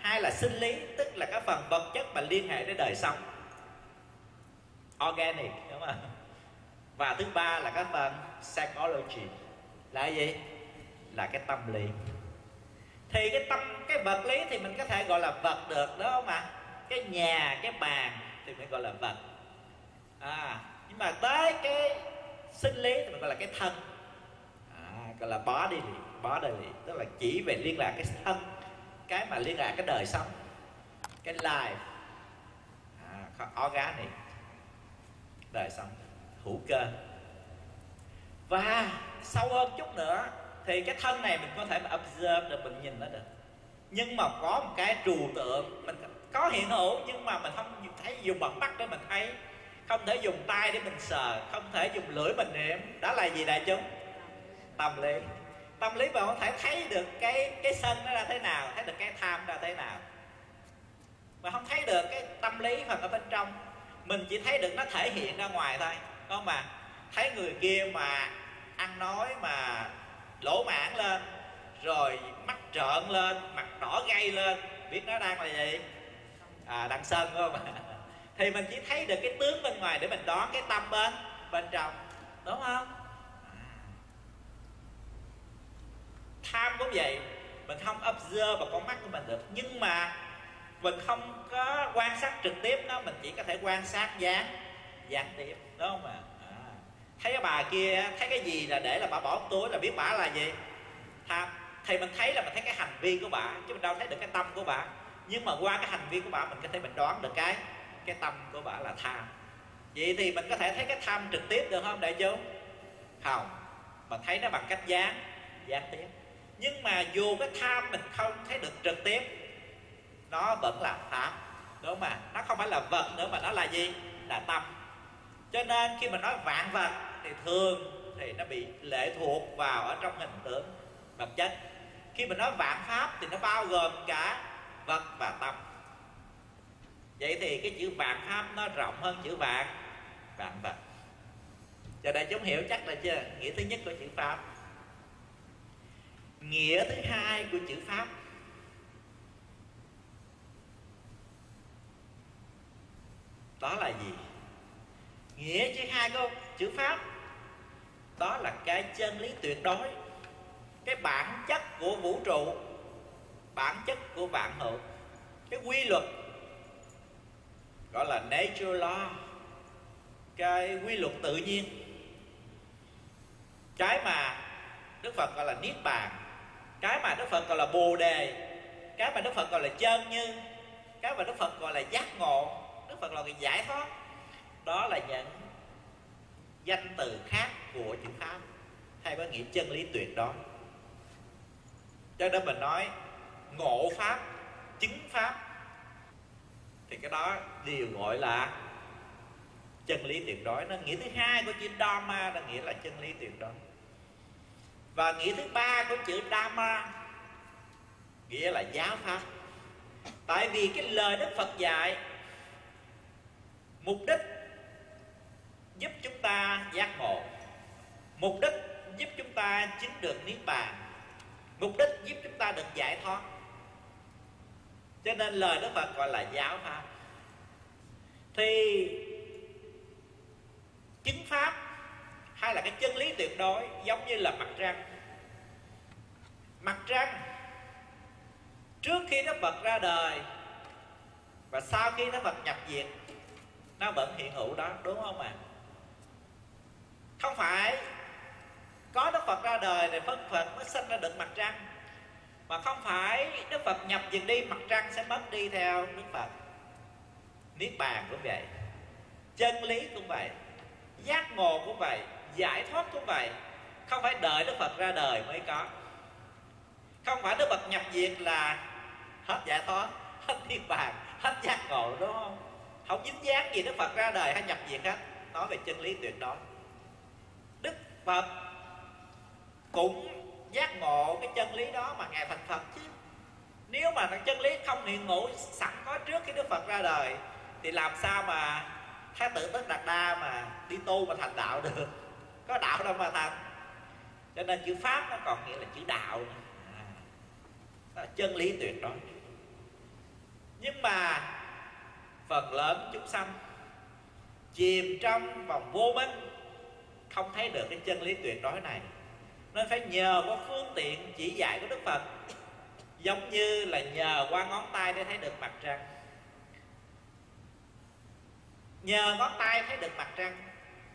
Hai là sinh lý, tức là cái phần vật chất mà liên hệ đến đời sống. Organic, đúng không? Và thứ ba là cái phần psychology. Là gì? Là cái tâm lý thì cái tâm cái vật lý thì mình có thể gọi là vật được đó không ạ? Cái nhà cái bàn thì mình gọi là vật. À nhưng mà tới cái sinh lý thì mình gọi là cái thân. À, gọi là body đời tức là chỉ về liên lạc cái thân cái mà liên lạc cái đời sống cái life. À, organic đời sống hữu cơ. Và sâu hơn chút nữa thì cái thân này mình có thể mà observe được, mình nhìn nó được. Nhưng mà có một cái trừu tượng, mình có hiện hữu, nhưng mà mình không thấy, dùng bằng mắt để mình thấy. Không thể dùng tay để mình sờ, không thể dùng lưỡi mình nếm. Đó là gì đại chúng? Tâm lý. Tâm lý mà không thể thấy được cái cái sân nó ra thế nào, thấy được cái tham ra thế nào. Mà không thấy được cái tâm lý phần ở bên trong. Mình chỉ thấy được nó thể hiện ra ngoài thôi không mà thấy người kia mà ăn nói mà lỗ mãn lên, rồi mắt trợn lên, mặt đỏ gay lên. Biết nó đang là gì? À đang sân phải không? Thì mình chỉ thấy được cái tướng bên ngoài để mình đoán cái tâm bên bên trong. Đúng không? Tham cũng vậy. Mình không observe vào con mắt của mình được. Nhưng mà mình không có quan sát trực tiếp nó, mình chỉ có thể quan sát gián gián tiếp. Đúng không ạ? à? Thấy cái bà kia, thấy cái gì là để là bà bỏ túi là biết bà là gì? Tham thì mình thấy là mình thấy cái hành vi của bà, chứ mình đâu thấy được cái tâm của bà. Nhưng mà qua cái hành vi của bà, mình có thể mình đoán được cái cái tâm của bà là tham. Vậy thì mình có thể thấy cái tham trực tiếp được không, đại chúng? Không. Mà thấy nó bằng cách gián gián tiếp. Nhưng mà dù cái tham mình không thấy được trực tiếp, nó vẫn là tham đúng không ạ? Nó không phải là vật nữa mà nó là gì? Là tâm. Cho nên khi mình nói vạn vật thì thường thì nó bị lệ thuộc vào ở trong hình tượng vật chất. Khi mình nói vạn pháp thì nó bao gồm cả vật và tâm. Vậy thì cái chữ vạn pháp nó rộng hơn chữ vạn vạn vật. Cho đại chúng hiểu chắc là chưa? Nghĩa thứ nhất của chữ pháp. Nghĩa thứ hai của chữ pháp. Đó là gì? Nghĩa thứ hai của chữ pháp đó là cái chân lý tuyệt đối. Cái bản chất của vũ trụ, bản chất của vạn hữu. Cái quy luật, gọi là nature law. Cái quy luật tự nhiên. Cái mà đức phật gọi là niết bàn. Cái mà đức phật gọi là bồ đề. Cái mà đức phật gọi là chân như. Cái mà đức phật gọi là giác ngộ. Đức phật gọi là giải thoát. Đó là những danh từ khác của chữ pháp. Hay có nghĩa chân lý tuyệt đối. Cho nên mình nói, ngộ pháp, chứng pháp, thì cái đó đều gọi là chân lý tuyệt đối. Nó nghĩa thứ hai của chữ dharma là nghĩa là chân lý tuyệt đối. Và nghĩa thứ ba của chữ dharma, nghĩa là giáo pháp. Tại vì cái lời đức phật dạy, mục đích giúp chúng ta giác ngộ. Mục đích giúp chúng ta chứng được niết bàn. Mục đích giúp chúng ta được giải thoát. Cho nên lời đức phật gọi là giáo pháp. Thì chứng pháp hay là cái chân lý tuyệt đối giống như là mặt trăng. Mặt trăng, trước khi nó phật ra đời và sau khi nó phật nhập diệt, nó vẫn hiện hữu đó, đúng không ạ? à? Không phải. Có đức phật ra đời thì phật phật mới sinh ra được mặt trăng. Mà không phải đức phật nhập diệt đi, mặt trăng sẽ mất đi theo đức phật. Niết bàn cũng vậy, chân lý cũng vậy, giác ngộ cũng vậy, giải thoát cũng vậy. Không phải đợi đức phật ra đời mới có. Không phải đức phật nhập diệt là hết giải thoát, hết niết bàn, hết giác ngộ, đúng không? Không dính dáng gì đức phật ra đời hay nhập diệt hết. Nói về chân lý tuyệt đối phật cũng giác ngộ cái chân lý đó mà ngài thành phật chứ. Nếu mà cái chân lý không hiện ngộ sẵn có trước khi đức phật ra đời thì làm sao mà thái tử tất đạt đa mà đi tu mà thành đạo được? Có đạo đâu mà thành. Cho nên chữ pháp nó còn nghĩa là chữ đạo à, đó là chân lý tuyệt đối. Nhưng mà phần lớn chúng sanh chìm trong vòng vô minh không thấy được cái chân lý tuyệt đối này. Nên phải nhờ có phương tiện chỉ dạy của đức phật, giống như là nhờ qua ngón tay để thấy được mặt trăng. Nhờ ngón tay thấy được mặt trăng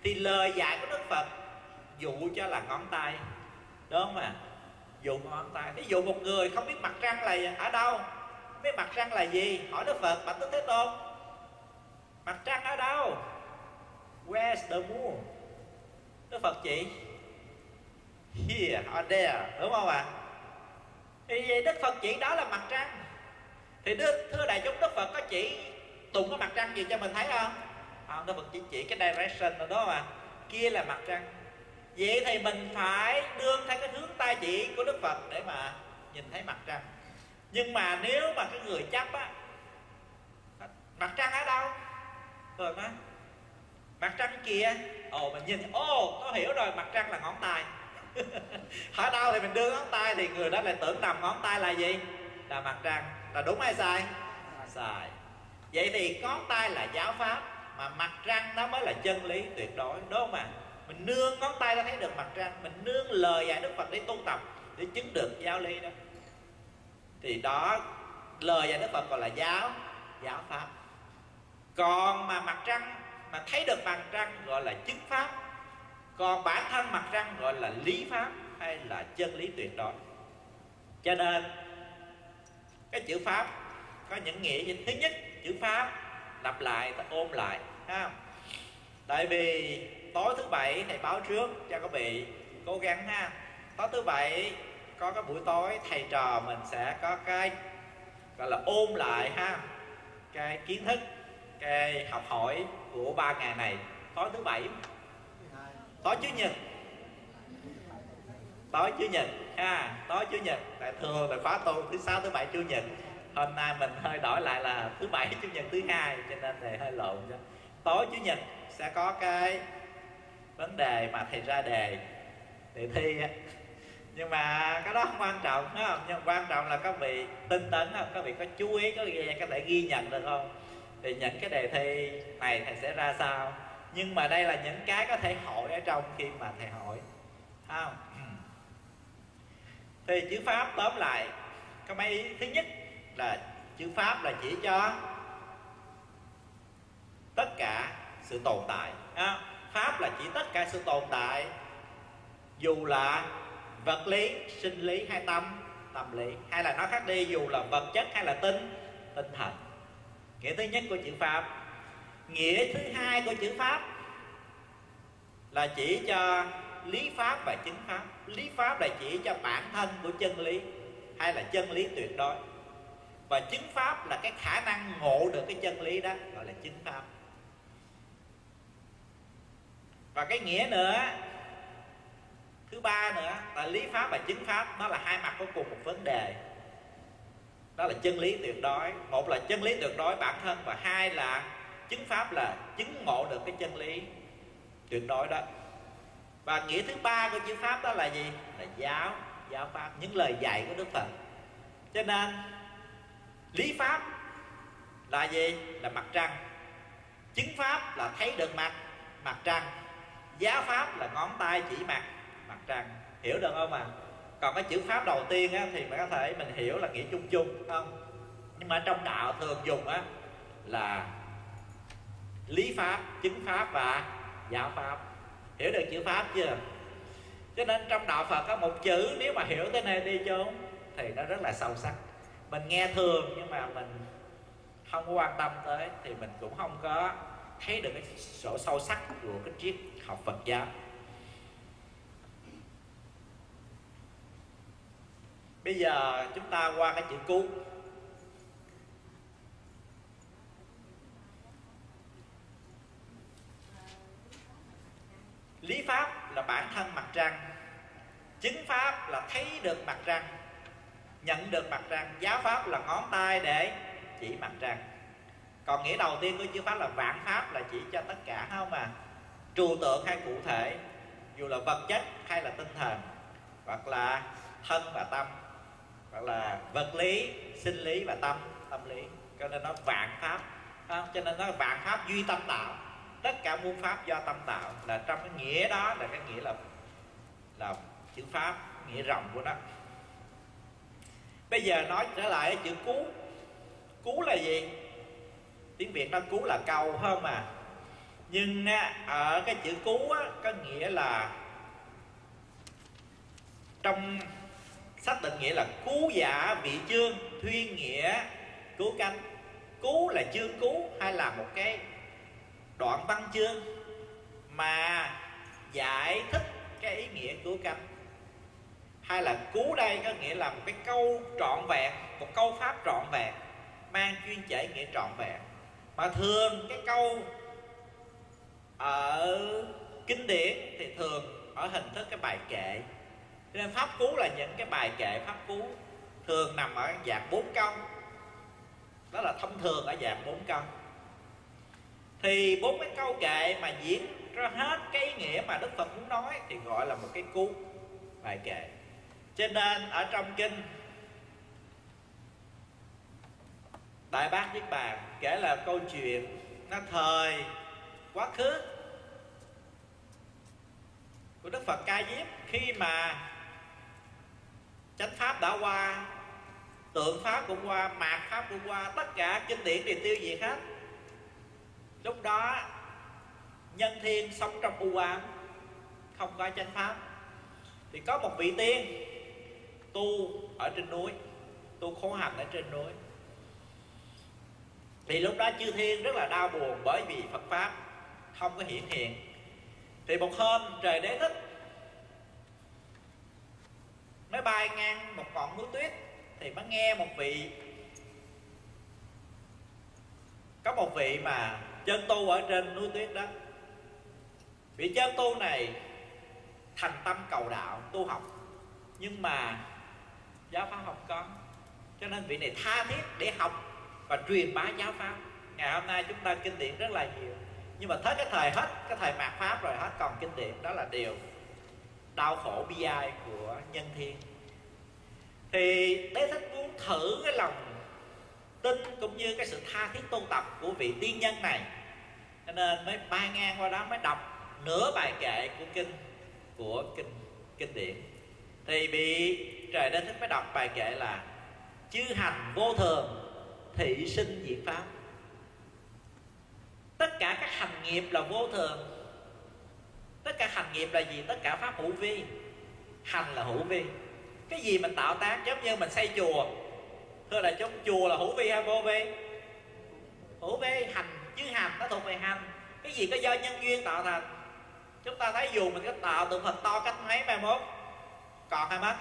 thì lời dạy của đức phật dụ cho là ngón tay. Đúng không ạ? À? dụ ngón tay. Ví dụ một người không biết mặt trăng là ở đâu? Biết mặt trăng là gì? Hỏi đức phật, bạch đức thế tôn. Mặt trăng ở đâu? Where's the moon? Đức phật chỉ, here or there, đúng không ạ? À? thì vậy đức phật chỉ đó là mặt trăng. Thì đức, thưa đại chúng, đức phật có chỉ tụng cái mặt trăng gì cho mình thấy không? Không đức phật chỉ chỉ cái direction rồi đó mà kia là mặt trăng. Vậy thì mình phải đương theo cái hướng tay chỉ của đức phật để mà nhìn thấy mặt trăng. Nhưng mà nếu mà cái người chấp á, mặt trăng ở đâu? Rồi nói mặt trăng kia, ồ, mình nhìn ô có hiểu rồi, mặt trăng là ngón tay. Hỏi đâu thì mình đưa ngón tay thì người đó lại tưởng nằm ngón tay là gì? Là mặt trăng. Là đúng hay sai? Sai. Vậy thì ngón tay là giáo pháp, mà mặt trăng nó mới là chân lý tuyệt đối, đúng không ạ? Mình nương ngón tay ra thấy được mặt trăng, mình nương lời dạy đức phật để tu tập, để chứng được giáo lý đó. Thì đó, lời dạy đức phật gọi là giáo giáo pháp. Còn mà mặt trăng mà thấy được mặt trăng gọi là chứng pháp. Còn bản thân mặt trăng gọi là lý pháp hay là chân lý tuyệt đối. Cho nên, cái chữ pháp có những nghĩa như thứ nhất, chữ pháp lặp lại ta ôm lại, ha. Tại vì tối thứ bảy thầy báo trước cho các vị cố gắng, ha. Tối thứ bảy có cái buổi tối thầy trò mình sẽ có cái gọi là ôm lại, ha, cái kiến thức, cái học hỏi của ba ngày này. Tối thứ bảy. Tối chủ nhật. Tối chủ nhật, ha, tối chủ nhật. Tại thường là khóa tu thứ sáu, thứ bảy, chủ nhật. Hôm nay mình hơi đổi lại là thứ bảy, chủ nhật thứ hai, cho nên thầy hơi lộn cho tối chủ nhật sẽ có cái vấn đề mà thầy ra đề để thi á. Nhưng mà cái đó không quan trọng không? Nhưng quan trọng là các vị tinh tấn không? Các vị có chú ý, có ghi có thể ghi nhận được không? Thì những cái đề thi này thầy sẽ ra sao? Nhưng mà đây là những cái có thể hỏi ở trong khi mà thầy hỏi. Không? Thì chữ pháp tóm lại, có mấy ý. Thứ nhất là chữ pháp là chỉ cho tất cả sự tồn tại. Pháp là chỉ tất cả sự tồn tại, dù là vật lý, sinh lý hay tâm tâm lý. Hay là nói khác đi, dù là vật chất hay là tinh tinh thần nghĩa thứ nhất của chữ pháp. Nghĩa thứ hai của chữ pháp là chỉ cho lý pháp và chứng pháp. Lý pháp là chỉ cho bản thân của chân lý, hay là chân lý tuyệt đối. Và chứng pháp là cái khả năng ngộ được cái chân lý đó, gọi là chứng pháp. Và cái nghĩa nữa, thứ ba nữa là lý pháp và chứng pháp, nó là hai mặt của cùng một vấn đề đó là chân lý tuyệt đối. Một là chân lý tuyệt đối bản thân và hai là chứng pháp là chứng ngộ được cái chân lý tuyệt đối đó. Và nghĩa thứ ba của chữ pháp đó là gì? Là giáo giáo pháp, những lời dạy của đức phật. Cho nên, lý pháp là gì? Là mặt trăng. Chứng pháp là thấy được mặt mặt trăng. Giáo pháp là ngón tay chỉ mặt mặt trăng. Hiểu được không ạ? à? Còn cái chữ pháp đầu tiên á, thì mình có thể mình hiểu là nghĩa chung chung không? Nhưng mà trong đạo thường dùng á là lý pháp chứng pháp và giáo pháp. Hiểu được chữ pháp chưa? Cho nên trong đạo phật có một chữ nếu mà hiểu tới nơi đi chốn thì nó rất là sâu sắc. Mình nghe thường nhưng mà mình không có quan tâm tới thì mình cũng không có thấy được cái sổ sâu sắc của cái triết học phật giáo. Bây giờ chúng ta qua cái chữ cú lý pháp là bản thân mặt trăng. Chứng pháp là thấy được mặt trăng, nhận được mặt trăng. Giáo pháp là ngón tay để chỉ mặt trăng. Còn nghĩa đầu tiên của chữ pháp là vạn pháp là chỉ cho tất cả không mà trừu tượng hay cụ thể, dù là vật chất hay là tinh thần, hoặc là thân và tâm hoặc là vật lý sinh lý và tâm tâm lý. Cho nên nó vạn pháp không? cho nên nó vạn pháp duy tâm tạo. Tất cả muôn pháp do tâm tạo. Là trong cái nghĩa đó là cái nghĩa là là chữ pháp nghĩa rộng của nó. Bây giờ nói trở lại chữ cú. Cú là gì? Tiếng việt nó cú là câu hơn mà nhưng ở cái chữ cú á, có nghĩa là trong sách định nghĩa là cứu giả vị chương thuyên nghĩa cứu cánh. Cứu là chương cứu hay là một cái đoạn văn chương mà giải thích cái ý nghĩa cứu cánh? Hay là cứu đây có nghĩa là một cái câu trọn vẹn, một câu pháp trọn vẹn, mang chuyên chỉ nghĩa trọn vẹn. Mà thường cái câu ở kinh điển thì thường ở hình thức cái bài kệ nên pháp cú là những cái bài kệ pháp cú thường nằm ở dạng bốn câu. Đó là thông thường ở dạng bốn câu. Thì bốn cái câu kệ mà diễn ra hết cái ý nghĩa mà đức phật muốn nói thì gọi là một cái cú bài kệ. Cho nên ở trong kinh, đại bác niết bàn kể là câu chuyện nó thời quá khứ của đức phật ca diếp khi mà chánh pháp đã qua, tượng pháp cũng qua, mạt pháp cũng qua, tất cả kinh điển đều tiêu diệt hết. Lúc đó, nhân thiên sống trong u ám, không có chánh pháp. Thì có một vị tiên tu ở trên núi, tu khổ hạnh ở trên núi. Thì lúc đó chư thiên rất là đau buồn bởi vì phật pháp không có hiển hiện. Thì một hôm trời đế thích mới bay ngang một ngọn núi tuyết thì mới nghe một vị. Có một vị mà chân tu ở trên núi tuyết đó. Vị chân tu này thành tâm cầu đạo, tu học. Nhưng mà giáo pháp không có. Cho nên vị này tha thiết để học và truyền bá giáo pháp. Ngày hôm nay chúng ta kinh điển rất là nhiều. Nhưng mà tới cái thời hết, cái thời mạt pháp rồi hết, còn kinh điển đó là điều đau khổ bi ai của nhân thiên. Thì đế thích muốn thử cái lòng tin cũng như cái sự tha thiết tu tập của vị tiên nhân này. Cho nên mới bay ngang qua đó mới đọc nửa bài kệ của kinh của kinh kinh điển. Thì bị trời đế thích mới đọc bài kệ là chư hành vô thường thị sinh diệt pháp. Tất cả các hành nghiệp là vô thường tất cả hành nghiệp là gì? Tất cả pháp hữu vi. Hành là hữu vi. Cái gì mình tạo tác giống như mình xây chùa? Thưa là trong chùa là hữu vi hay vô vi? Hữu vi, hành, chứ hành nó thuộc về hành. Cái gì có do nhân duyên tạo thành? Chúng ta thấy dù mình có tạo tượng phật to cách mấy mai mốt, còn hay mất?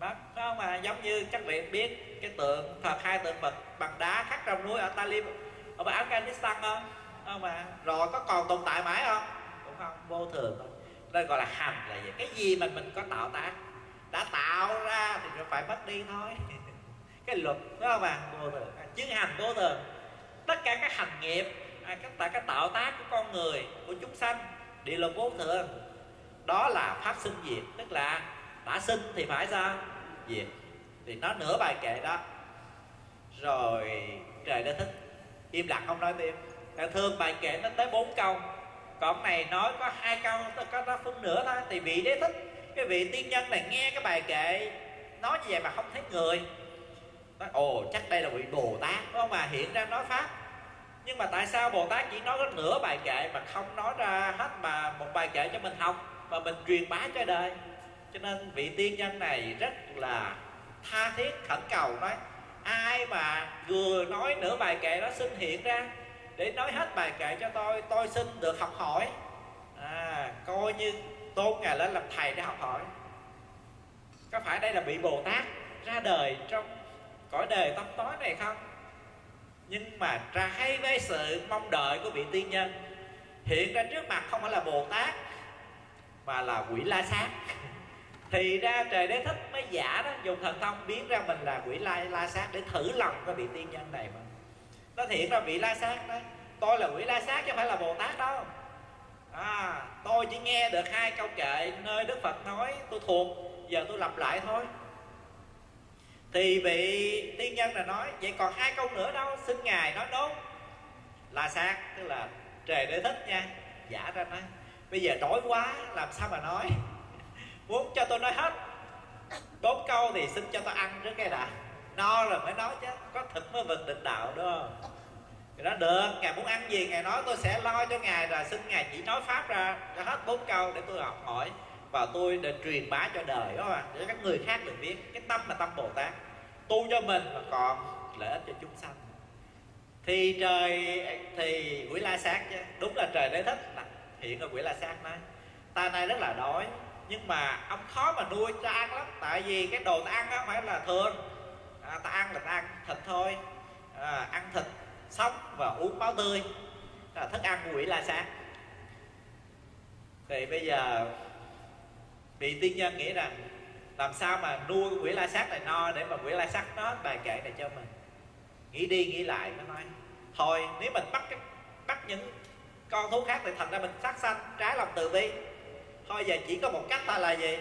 Mất. Không mà giống như các vị biết cái tượng phật, hai tượng phật bằng đá khắc trong núi ở Talib ở Afghanistan không? Không mà rồi có còn tồn tại mãi không? Không? Vô thường thôi đây gọi là hành là gì? Cái gì mà mình có tạo tác? Đã tạo ra thì phải mất đi thôi. Cái luật đó không à vô thường. À, chứng hành vô thường. Tất cả các hành nghiệp à, tất cả các tạo tác của con người của chúng sanh đều là vô thường. Đó là pháp sinh diệt tức là đã sinh thì phải sao? Diệt. Thì nó nửa bài kệ đó. Rồi trời đã thích. Im lặng không nói thêm. Thương bài kệ nó tới bốn câu còn này nói có hai câu, có nó phân nửa thôi, thì vị đế thích. Cái vị tiên nhân này nghe cái bài kệ, nói như vậy mà không thấy người. Nói, ồ, chắc đây là vị bồ tát, đúng không? Mà hiện ra nói pháp. Nhưng mà tại sao bồ tát chỉ nói có nửa bài kệ mà không nói ra hết mà một bài kệ cho mình học và mình truyền bá cho đời? Cho nên vị tiên nhân này rất là tha thiết, khẩn cầu, nói, ai mà vừa nói nửa bài kệ đó xin hiện ra để nói hết bài kệ cho tôi tôi xin được học hỏi. À, coi như tôn ngài lên làm thầy để học hỏi. Có phải đây là bị bồ tát ra đời trong cõi đời tâm tối này không? Nhưng mà trái với sự mong đợi của vị tiên nhân hiện ra trước mặt không phải là bồ tát mà là quỷ la sát. Thì ra trời đế thích mới giả đó dùng thần thông biến ra mình là quỷ la la sát để thử lòng của vị tiên nhân này mà nó thiện ra vị la sát đó. Tôi là quỷ la sát chứ không phải là bồ tát đâu. À, tôi chỉ nghe được hai câu kệ nơi đức phật nói tôi thuộc giờ tôi lặp lại thôi. Thì vị tiên nhân là nói vậy còn hai câu nữa đâu xin ngài nói đốt la sát tức là trời để thích nha giả ra nói bây giờ đói quá làm sao mà nói? Muốn cho tôi nói hết bốn câu thì xin cho tôi ăn trước cái đã no rồi mới nói chứ, có thịt mới vượt định đạo đúng không? Thì nó được, ngài muốn ăn gì ngài nói, tôi sẽ lo cho ngài là xin ngài chỉ nói pháp ra. Cho hết bốn câu để tôi học hỏi, và tôi để truyền bá cho đời đó mà để các người khác được biết cái tâm là tâm bồ tát tu cho mình mà còn lợi ích cho chúng sanh. Thì trời, thì quỷ la sát chứ, đúng là trời đế thích, là hiện ở quỷ la sát nói, ta nay rất là đói, nhưng mà ông khó mà nuôi cho ăn lắm, tại vì cái đồ ta ăn không phải là thường à, ta ăn là ta ăn thịt thôi. À, ăn thịt sống và uống máu tươi. Là thức ăn của quỷ la sát thì bây giờ vị tiên nhân nghĩ rằng làm sao mà nuôi quỷ la sát này no để mà quỷ la sát nó? Bài kệ này cho mình. Nghĩ đi nghĩ lại nó nói thôi nếu mình bắt cái bắt những con thú khác thì thành ra mình sát sanh trái lòng từ bi. Thôi giờ chỉ có một cách ta là gì?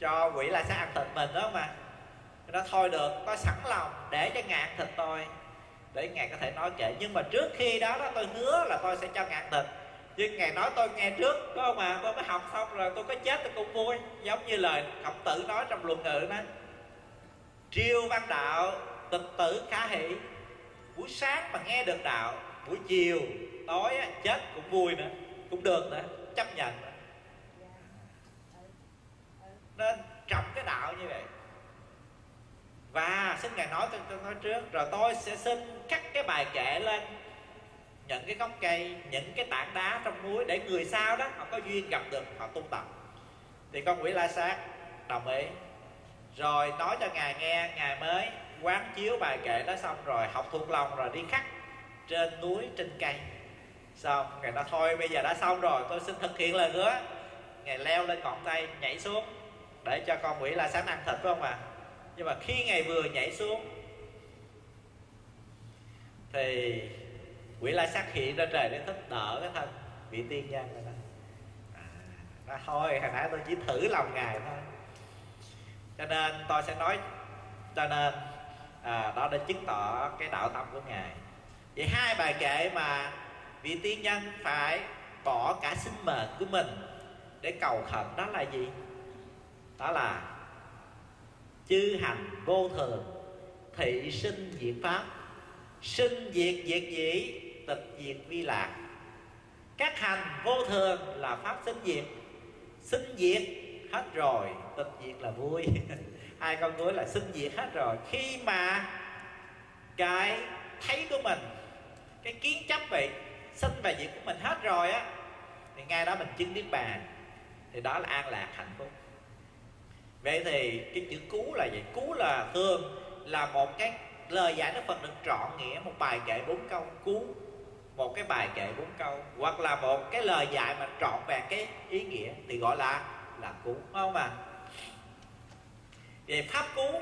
Cho quỷ la sát ăn thịt mình đó mà nó thôi được, tôi sẵn lòng để cho ngạn thịt tôi. Để ngài có thể nói kệ. Nhưng mà trước khi đó đó, tôi hứa là tôi sẽ cho ngạn thịt nhưng ngài nói tôi nghe trước, có không mà tôi mới học xong rồi, tôi có chết tôi cũng vui. Giống như lời khổng tử nói trong luận ngữ đó. Triêu văn đạo, tịch tử khả hỷ. Buổi sáng mà nghe được đạo, buổi chiều, tối chết cũng vui nữa. Cũng được nữa, chấp nhận nữa. Nên trọng cái đạo như vậy và xin ngài nói tôi, tôi nói trước rồi tôi sẽ xin cắt cái bài kệ lên những cái gốc cây những cái tảng đá trong núi để người sau đó họ có duyên gặp được họ tu tập. Thì con quỷ la sát đồng ý. Rồi nói cho ngài nghe ngài mới quán chiếu bài kệ đó xong rồi học thuộc lòng rồi đi khắc trên núi trên cây. Xong ngài nói thôi bây giờ đã xong rồi tôi xin thực hiện lời hứa. Ngài leo lên ngọn cây nhảy xuống để cho con quỷ la sát ăn thịt phải không ạ? à? Nhưng mà khi ngài vừa nhảy xuống thì quỷ la sát hiện ra trời để thích đỡ cái thân vị tiên nhân rồi đó. À, thôi hồi nãy tôi chỉ thử lòng ngài thôi. Cho nên tôi sẽ nói cho nên à, đó để chứng tỏ cái đạo tâm của ngài. Vậy hai bài kệ mà vị tiên nhân phải bỏ cả sinh mệnh của mình để cầu khẩn đó là gì? Đó là chư hành vô thường, thị sinh diệt pháp. Sinh diệt diệt dĩ, tịch diệt vi lạc. Các hành vô thường là pháp sinh diệt. Sinh diệt hết rồi, tịch diệt là vui. Hai con cuối là sinh diệt hết rồi? Khi mà cái thấy của mình, cái kiến chấp về sinh và diệt của mình hết rồi á, thì ngay đó mình chứng niết bàn. Thì đó là an lạc hạnh phúc vậy thì cái chữ cứu là gì? Cứu là thường, là một cái lời giải đức phật được trọn nghĩa, một bài kệ bốn câu cứu một cái bài kệ bốn câu, hoặc là một cái lời dạy mà trọn vẹn cái ý nghĩa thì gọi là là cứu không mà về pháp cứu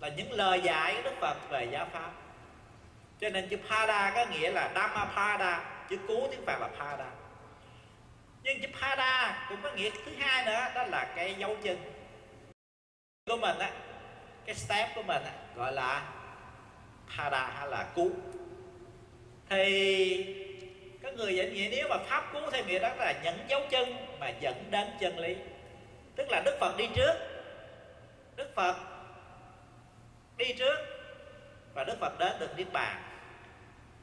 là những lời dạy của đức phật về giáo pháp. Cho nên chữ pada có nghĩa là dhammapada, chữ cứu tiếng phạn là pada nhưng chữ pada cũng có nghĩa thứ hai nữa đó là cái dấu chân của mình á. Cái step của mình á, gọi là pada hay là cú. Thì các người dẫn nghĩa nếu mà pháp cú theo nghĩa đó là những dấu chân mà dẫn đến chân lý. Tức là đức phật đi trước. Đức phật đi trước và đức phật đến được niết bàn.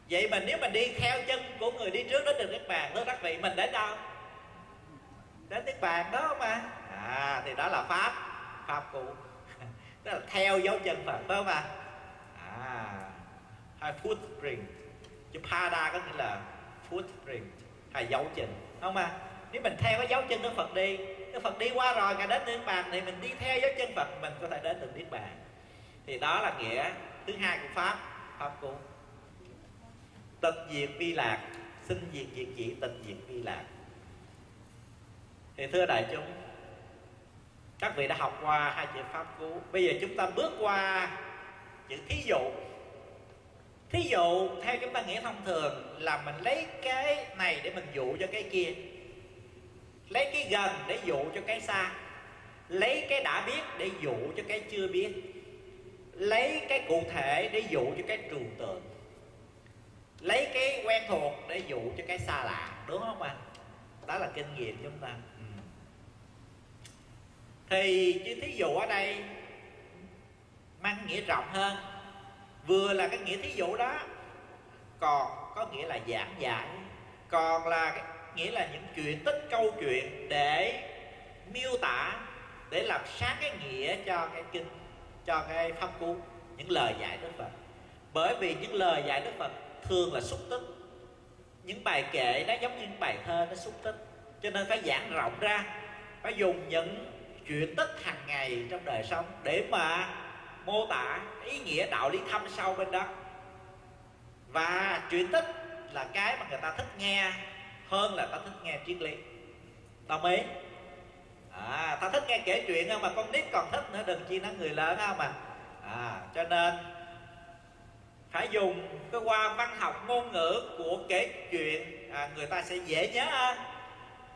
Vậy mà nếu mình đi theo chân của người đi trước đến được niết bàn thưa các vị mình đến đâu đến tiếng bàn đó mà à? Thì đó là pháp pháp cụ đó là theo dấu chân phật phải không ạ à, à hay footprint. Chữ pada có nghĩa là footprint hay dấu chân, không à? Nếu mình theo cái dấu chân đức phật đi, đức phật đi qua rồi, ngài đến niết bàn thì mình đi theo dấu chân phật, mình có thể đến được niết bàn. Thì đó là nghĩa thứ hai của pháp pháp cụ. tịch diệt vi lạc, sinh diệt diệt chỉ tịch diệt vi lạc thì thưa đại chúng, các vị đã học qua hai chữ pháp cú. Bây giờ chúng ta bước qua chữ thí dụ. Thí dụ theo chúng ta nghĩa thông thường là mình lấy cái này để mình dụ cho cái kia, lấy cái gần để dụ cho cái xa, lấy cái đã biết để dụ cho cái chưa biết, lấy cái cụ thể để dụ cho cái trừu tượng, lấy cái quen thuộc để dụ cho cái xa lạ, đúng không anh đó là kinh nghiệm chúng ta. Ừ. thì chứ thí dụ ở đây mang nghĩa rộng hơn. Vừa là cái nghĩa thí dụ đó còn có nghĩa là giảng giải còn là cái nghĩa là những chuyện tích câu chuyện để miêu tả để làm sáng cái nghĩa cho cái kinh cho cái pháp cú những lời dạy đức phật. Bởi vì những lời dạy đức phật thường là xúc tích những bài kệ nó giống như những bài thơ nó xúc tích. Cho nên phải giảng rộng ra phải dùng những chuyện tích hàng ngày trong đời sống để mà mô tả ý nghĩa đạo lý thâm sâu bên đó. Và chuyện tích là cái mà người ta thích nghe hơn là ta thích nghe triết lý. Đồng ý? À, ta thích nghe kể chuyện à, mà con nít còn thích nữa đừng chi nó người lớn không mà. À, cho nên phải dùng cái qua văn học ngôn ngữ của kể chuyện à, người ta sẽ dễ nhớ hơn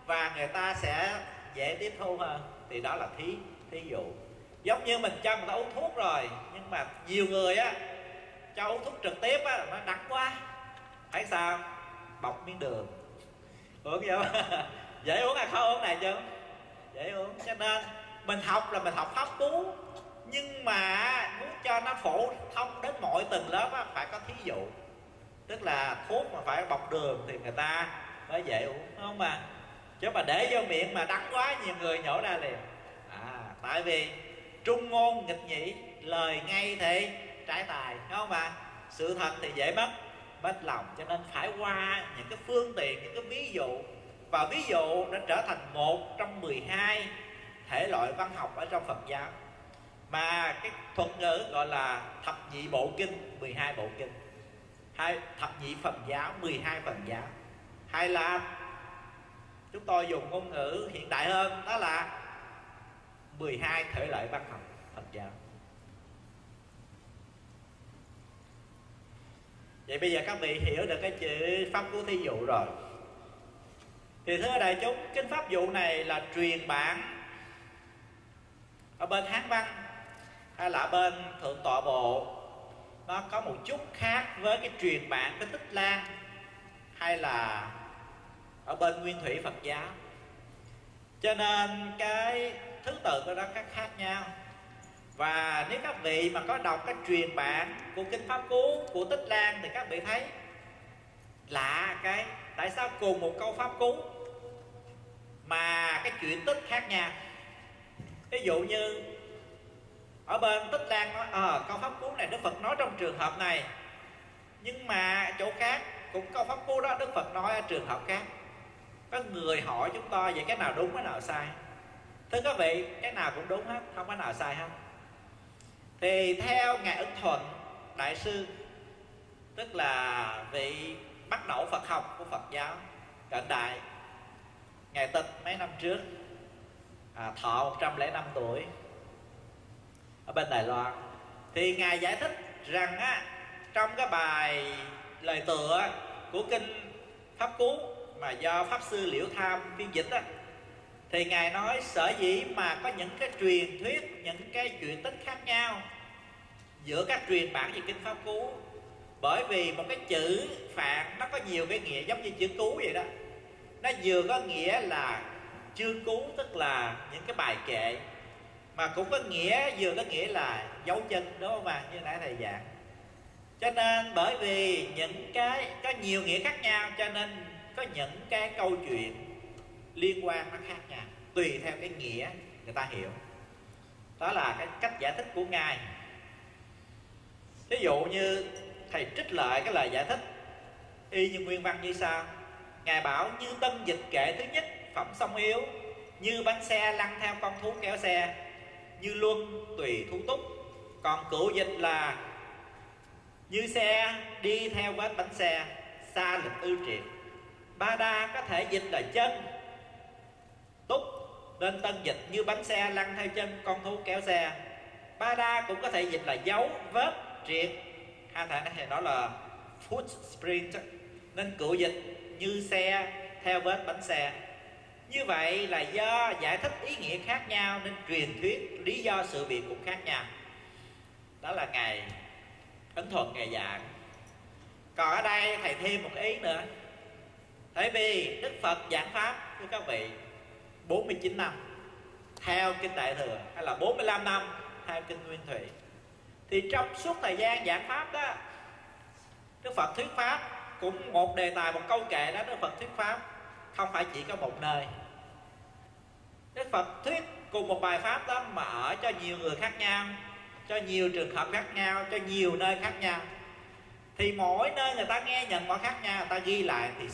và người ta sẽ dễ tiếp thu hơn thì đó là thí thí dụ. Giống như mình cho người ta uống thuốc rồi nhưng mà nhiều người á cho uống thuốc trực tiếp á nó đắng quá. Phải sao? Bọc miếng đường. Uống vô dễ uống hay khó uống này chứ dễ uống. Cho nên mình học là mình học pháp cú nhưng mà muốn cho nó phổ thông đến mọi tầng lớp á, phải có thí dụ. Tức là thuốc mà phải bọc đường thì người ta mới dễ uống đúng không mà chứ mà để vô miệng mà đắng quá nhiều người nhổ ra liền. À tại vì trung ngôn nghịch nhị lời ngay thì trái tài đúng không ạ sự thật thì dễ mất mất lòng cho nên phải qua những cái phương tiện những cái ví dụ. Và ví dụ đã trở thành một trong 12 thể loại văn học ở trong Phật giáo mà cái thuật ngữ gọi là thập nhị bộ kinh 12 bộ kinh. Hay thập nhị phần giáo 12 phần giáo. Hay là, chúng tôi dùng ngôn ngữ hiện đại hơn, đó là 12 thể loại văn học Phật giáo. Vậy bây giờ các vị hiểu được cái chữ pháp của thí dụ rồi. Thì thưa đại chúng, Kinh pháp dụ này là truyền bản Ở bên Hán Văn. Hay là bên, Thượng Tọa Bộ. Nó có một chút khác với cái truyền bản cái Tích Lan Hay là ở bên Nguyên Thủy Phật giáo. Cho nên cái thứ tự của nó khác khác nhau. Và nếu các vị mà có đọc cái truyền bản của kinh pháp cú, của tích lan thì các vị thấy lạ cái, tại sao cùng một câu pháp cú? Mà cái chuyện tích khác nhau. Ví dụ như ở bên tích lan nói ờ à, câu pháp cú này đức phật nói trong trường hợp này. Nhưng mà chỗ khác cũng câu pháp cú đó đức phật nói ở trường hợp khác. Có người hỏi chúng ta vậy cái nào đúng cái nào sai? Thưa các vị cái nào cũng đúng hết không có nào sai hết. Thì theo ngài ứng thuận đại sư tức là vị bắt đầu phật học của phật giáo cận đại ngài tịch mấy năm trước à, thọ 105 tuổi ở bên Đài Loan. Thì ngài giải thích rằng á, trong cái bài lời tựa của kinh pháp cú mà do pháp sư liễu tham phiên dịch á, thì ngài nói, sở dĩ mà có những cái truyền thuyết, những cái chuyện tích khác nhau giữa các truyền bản về kinh pháp cú, bởi vì một cái chữ phạn nó có nhiều cái nghĩa giống như chữ cú vậy đó. Nó vừa có nghĩa là chương cú, tức là những cái bài kệ mà cũng có nghĩa, vừa có nghĩa là dấu chân, đúng không ạ? Như nãy thầy giảng. Cho nên bởi vì những cái, có nhiều nghĩa khác nhau, cho nên có những cái câu chuyện liên quan nó khác nhau, tùy theo cái nghĩa người ta hiểu. Đó là cái cách giải thích của ngài. Ví dụ như thầy trích lại cái lời giải thích, y như nguyên văn như sau. Ngài bảo như tân dịch kệ thứ nhất, phẩm song yếu, như bánh xe lăn theo con thú kéo xe như luân tùy thu túc. Còn cửu dịch là như xe đi theo vết bánh xe, xa lịch ưu triệt. Ba đa có thể dịch là chân. Túc nên tân dịch như bánh xe lăn theo chân, con thú kéo xe. Ba đa cũng có thể dịch là dấu vết triệt. Hai thằng này đó là foot sprint. Nên cựu dịch, như xe theo vết bánh xe như vậy là do giải thích ý nghĩa khác nhau nên truyền thuyết lý do sự việc cũng khác nhau. Đó là ngày ấn thuật ngày giảng. Còn ở đây thầy thêm một ý nữa. Tại vì đức phật giảng pháp, thưa các vị 49 năm, theo kinh đại thừa, hay là 45 năm, theo kinh nguyên thủy. Thì trong suốt thời gian giảng pháp đó, đức phật thuyết pháp cũng một đề tài, một câu kệ đó, đức phật thuyết pháp không phải chỉ có một nơi đức phật thuyết cùng một bài pháp đó mà ở cho nhiều người khác nhau, cho nhiều trường hợp khác nhau, cho nhiều nơi khác nhau. Thì mỗi nơi người ta nghe nhận mọi khác nhau, người ta ghi lại thì